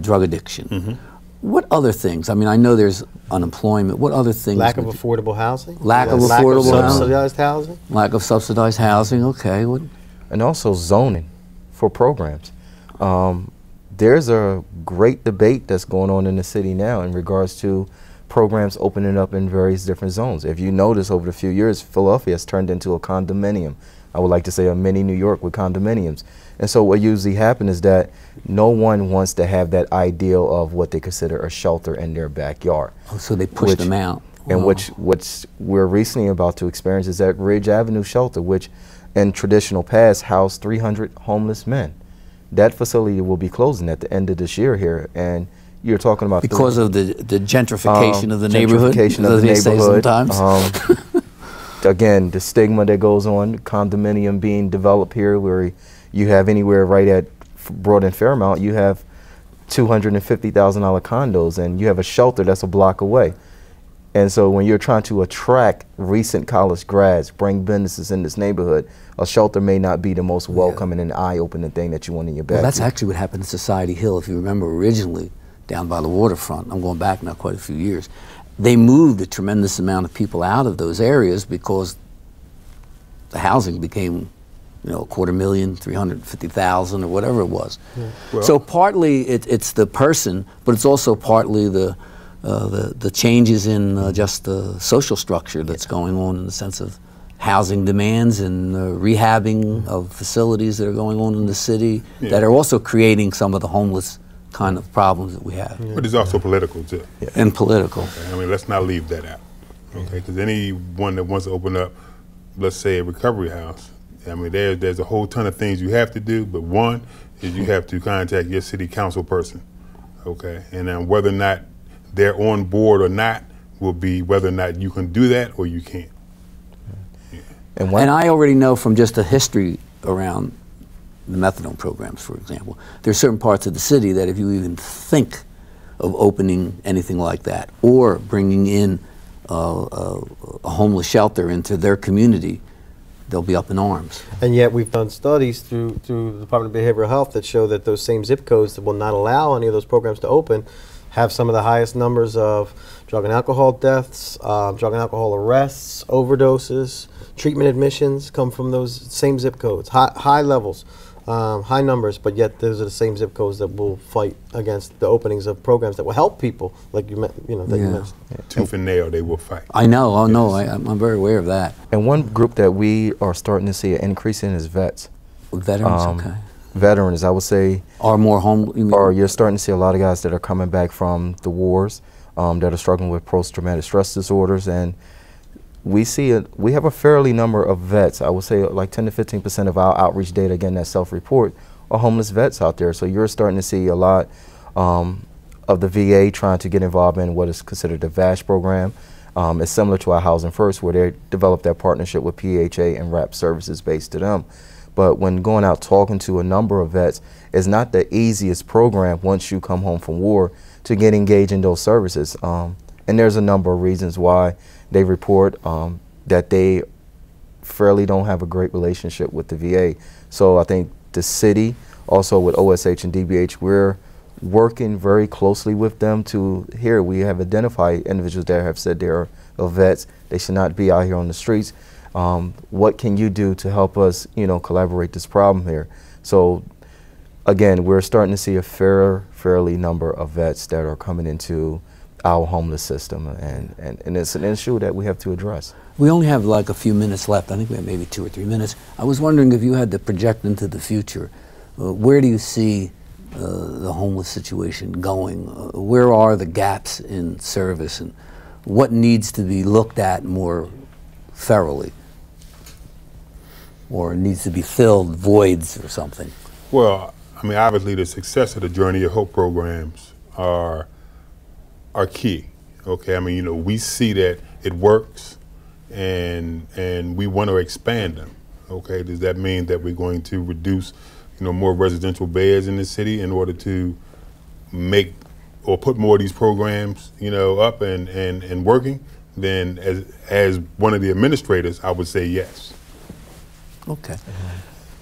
drug addiction. What other things? I mean, I know there's unemployment. What other things? Lack of affordable housing. Lack of Lack affordable housing. subsidized housing. lack of subsidized housing. Okay. What, and also zoning for programs. Um, there's a great debate that's going on in the city now in regards to programs opening up in various different zones. If you notice over the few years, Philadelphia has turned into a condominium. I would like to say a mini New York with condominiums. And so what usually happens is that no one wants to have that ideal of what they consider a shelter in their backyard. oh, so they push Which- them out. And Wow. which what's we're recently about to experience is that Ridge Avenue shelter, which in traditional past housed 300 homeless men. That facility will be closing at the end of this year here, and you're talking about because three- of the, the gentrification um, of the neighborhood. gentrification of the neighborhood. sometimes. Um, again, the stigma that goes on, condominium being developed here, where you have anywhere right at Broad and Fairmount, you have two hundred and fifty thousand dollar condos, and you have a shelter that's a block away. And so, when you're trying to attract recent college grads, bring businesses in this neighborhood, a shelter may not be the most welcoming and eye-opening thing that you want in your Well, that's actually what happened in Society Hill. If you remember originally, down by the waterfront, I'm going back now quite a few years, they moved a tremendous amount of people out of those areas because the housing became, you know, a quarter million, 350,000 or whatever it was. Well- so partly it, it's the person, but it's also partly the, uh, the, the changes in uh, just the social structure that's going on in the sense of housing demands and uh, rehabbing of facilities that are going on in the city that are also creating some of the homeless kind of problems that we have But it's also political too. and political. I mean, let's not leave that out. Okay, because anyone that wants to open up, let's say a recovery house, I mean, there's there's a whole ton of things you have to do. But one is you have to contact your city council person. Okay, and then whether or not they're on board or not will be whether or not you can do that or you can't. And one, And I already know from just the history around the methadone programs, for example, there are certain parts of the city that if you even think of opening anything like that or bringing in uh, uh, a homeless shelter into their community, they'll be up in arms. And yet we've done studies through through the Department of Behavioral Health that show that those same zip codes that will not allow any of those programs to open have some of the highest numbers of drug and alcohol deaths, uh, drug and alcohol arrests, overdoses, treatment admissions come from those same zip codes. High, high levels, um, high numbers, but yet those are the same zip codes that will fight against the openings of programs that will help people, like you, me- you know, that you Yeah. Tooth and nail, they will fight. I know, oh no, I, I'm I'm very aware of that. and one group that we are starting to see an increase in is vets. Veterans, Um, okay. Veterans, I would say, Are more home, You or you're starting to see a lot of guys that are coming back from the wars um, that are struggling with post-traumatic stress disorders, and we see a, we have a fairly number of vets. I would say like 10 to 15 percent of our outreach data, again, that self-report, are homeless vets out there. So you're starting to see a lot um, of the VA trying to get involved in what is considered the VASH program. Um, it's similar to our Housing First, where they developed that partnership with PHA and RAP services based to them. But when going out talking to a number of vets, it's not the easiest program once you come home from war to get engaged in those services. Um, and there's a number of reasons why they report um, that they fairly don't have a great relationship with the VA. So I think the city, also with OSH and DBH, we're working very closely with them to here we have identified individuals that have said they're vets they should not be out here on the streets um, what can you do to help us you know collaborate this problem here so again we're starting to see a fair fairly number of vets that are coming into our homeless system and, and, and it's an issue that we have to address we only have like a few minutes left. I think we have maybe two or three minutes. I was wondering if you had to project into the future, uh, where do you see uh, the homeless situation going? Uh, where are the gaps in service, and what needs to be looked at more thoroughly, or needs to be filled voids or something? Well, I mean, obviously, the success of the Journey of Hope programs are are key. Okay, I mean, you know, we see that it works, and and we want to expand them. Okay, does that mean that we're going to reduce, you know, more residential beds in the city in order to make or put more of these programs, you know, up and and and working? Then, as as one of the administrators, I would say yes. Okay.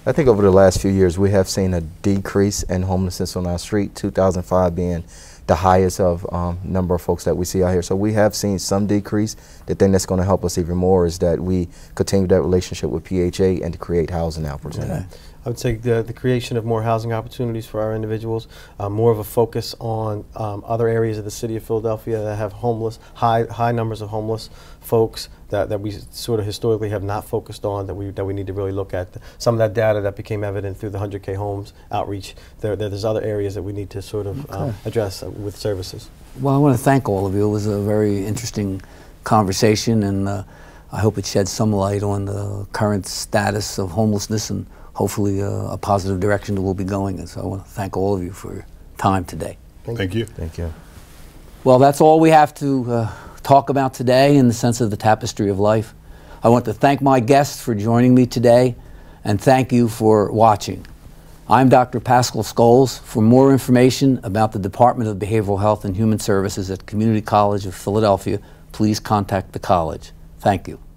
I think over the last few years, we have seen a decrease in homelessness on our street, 2005 being the highest of um, number of folks that we see out here. So we have seen some decrease. The thing that's going to help us even more is that we continue that relationship with PHA and to create housing opportunity. Okay. I would say the, the creation of more housing opportunities for our individuals, uh, more of a focus on um, other areas of the city of Philadelphia that have homeless, high high numbers of homeless folks that, that we sort of historically have not focused on that we that we need to really look at. Some of that data that became evident through the 100K homes outreach. There, there- there's other areas that we need to sort of um, address uh, with services. Well, I want to thank all of you. It was a very interesting conversation, and uh, I hope it sheds some light on the current status of homelessness and hopefully uh, a positive direction that we'll be going in. So I want to thank all of you for your time today. Thank you. Thank you. Well, that's all we have to uh, talk about today in the sense of the tapestry of life. I want to thank my guests for joining me today and thank you for watching. I'm Dr. Pascal Scoles. For more information about the Department of Behavioral Health and Human Services at Community College of Philadelphia, please contact the college. Thank you.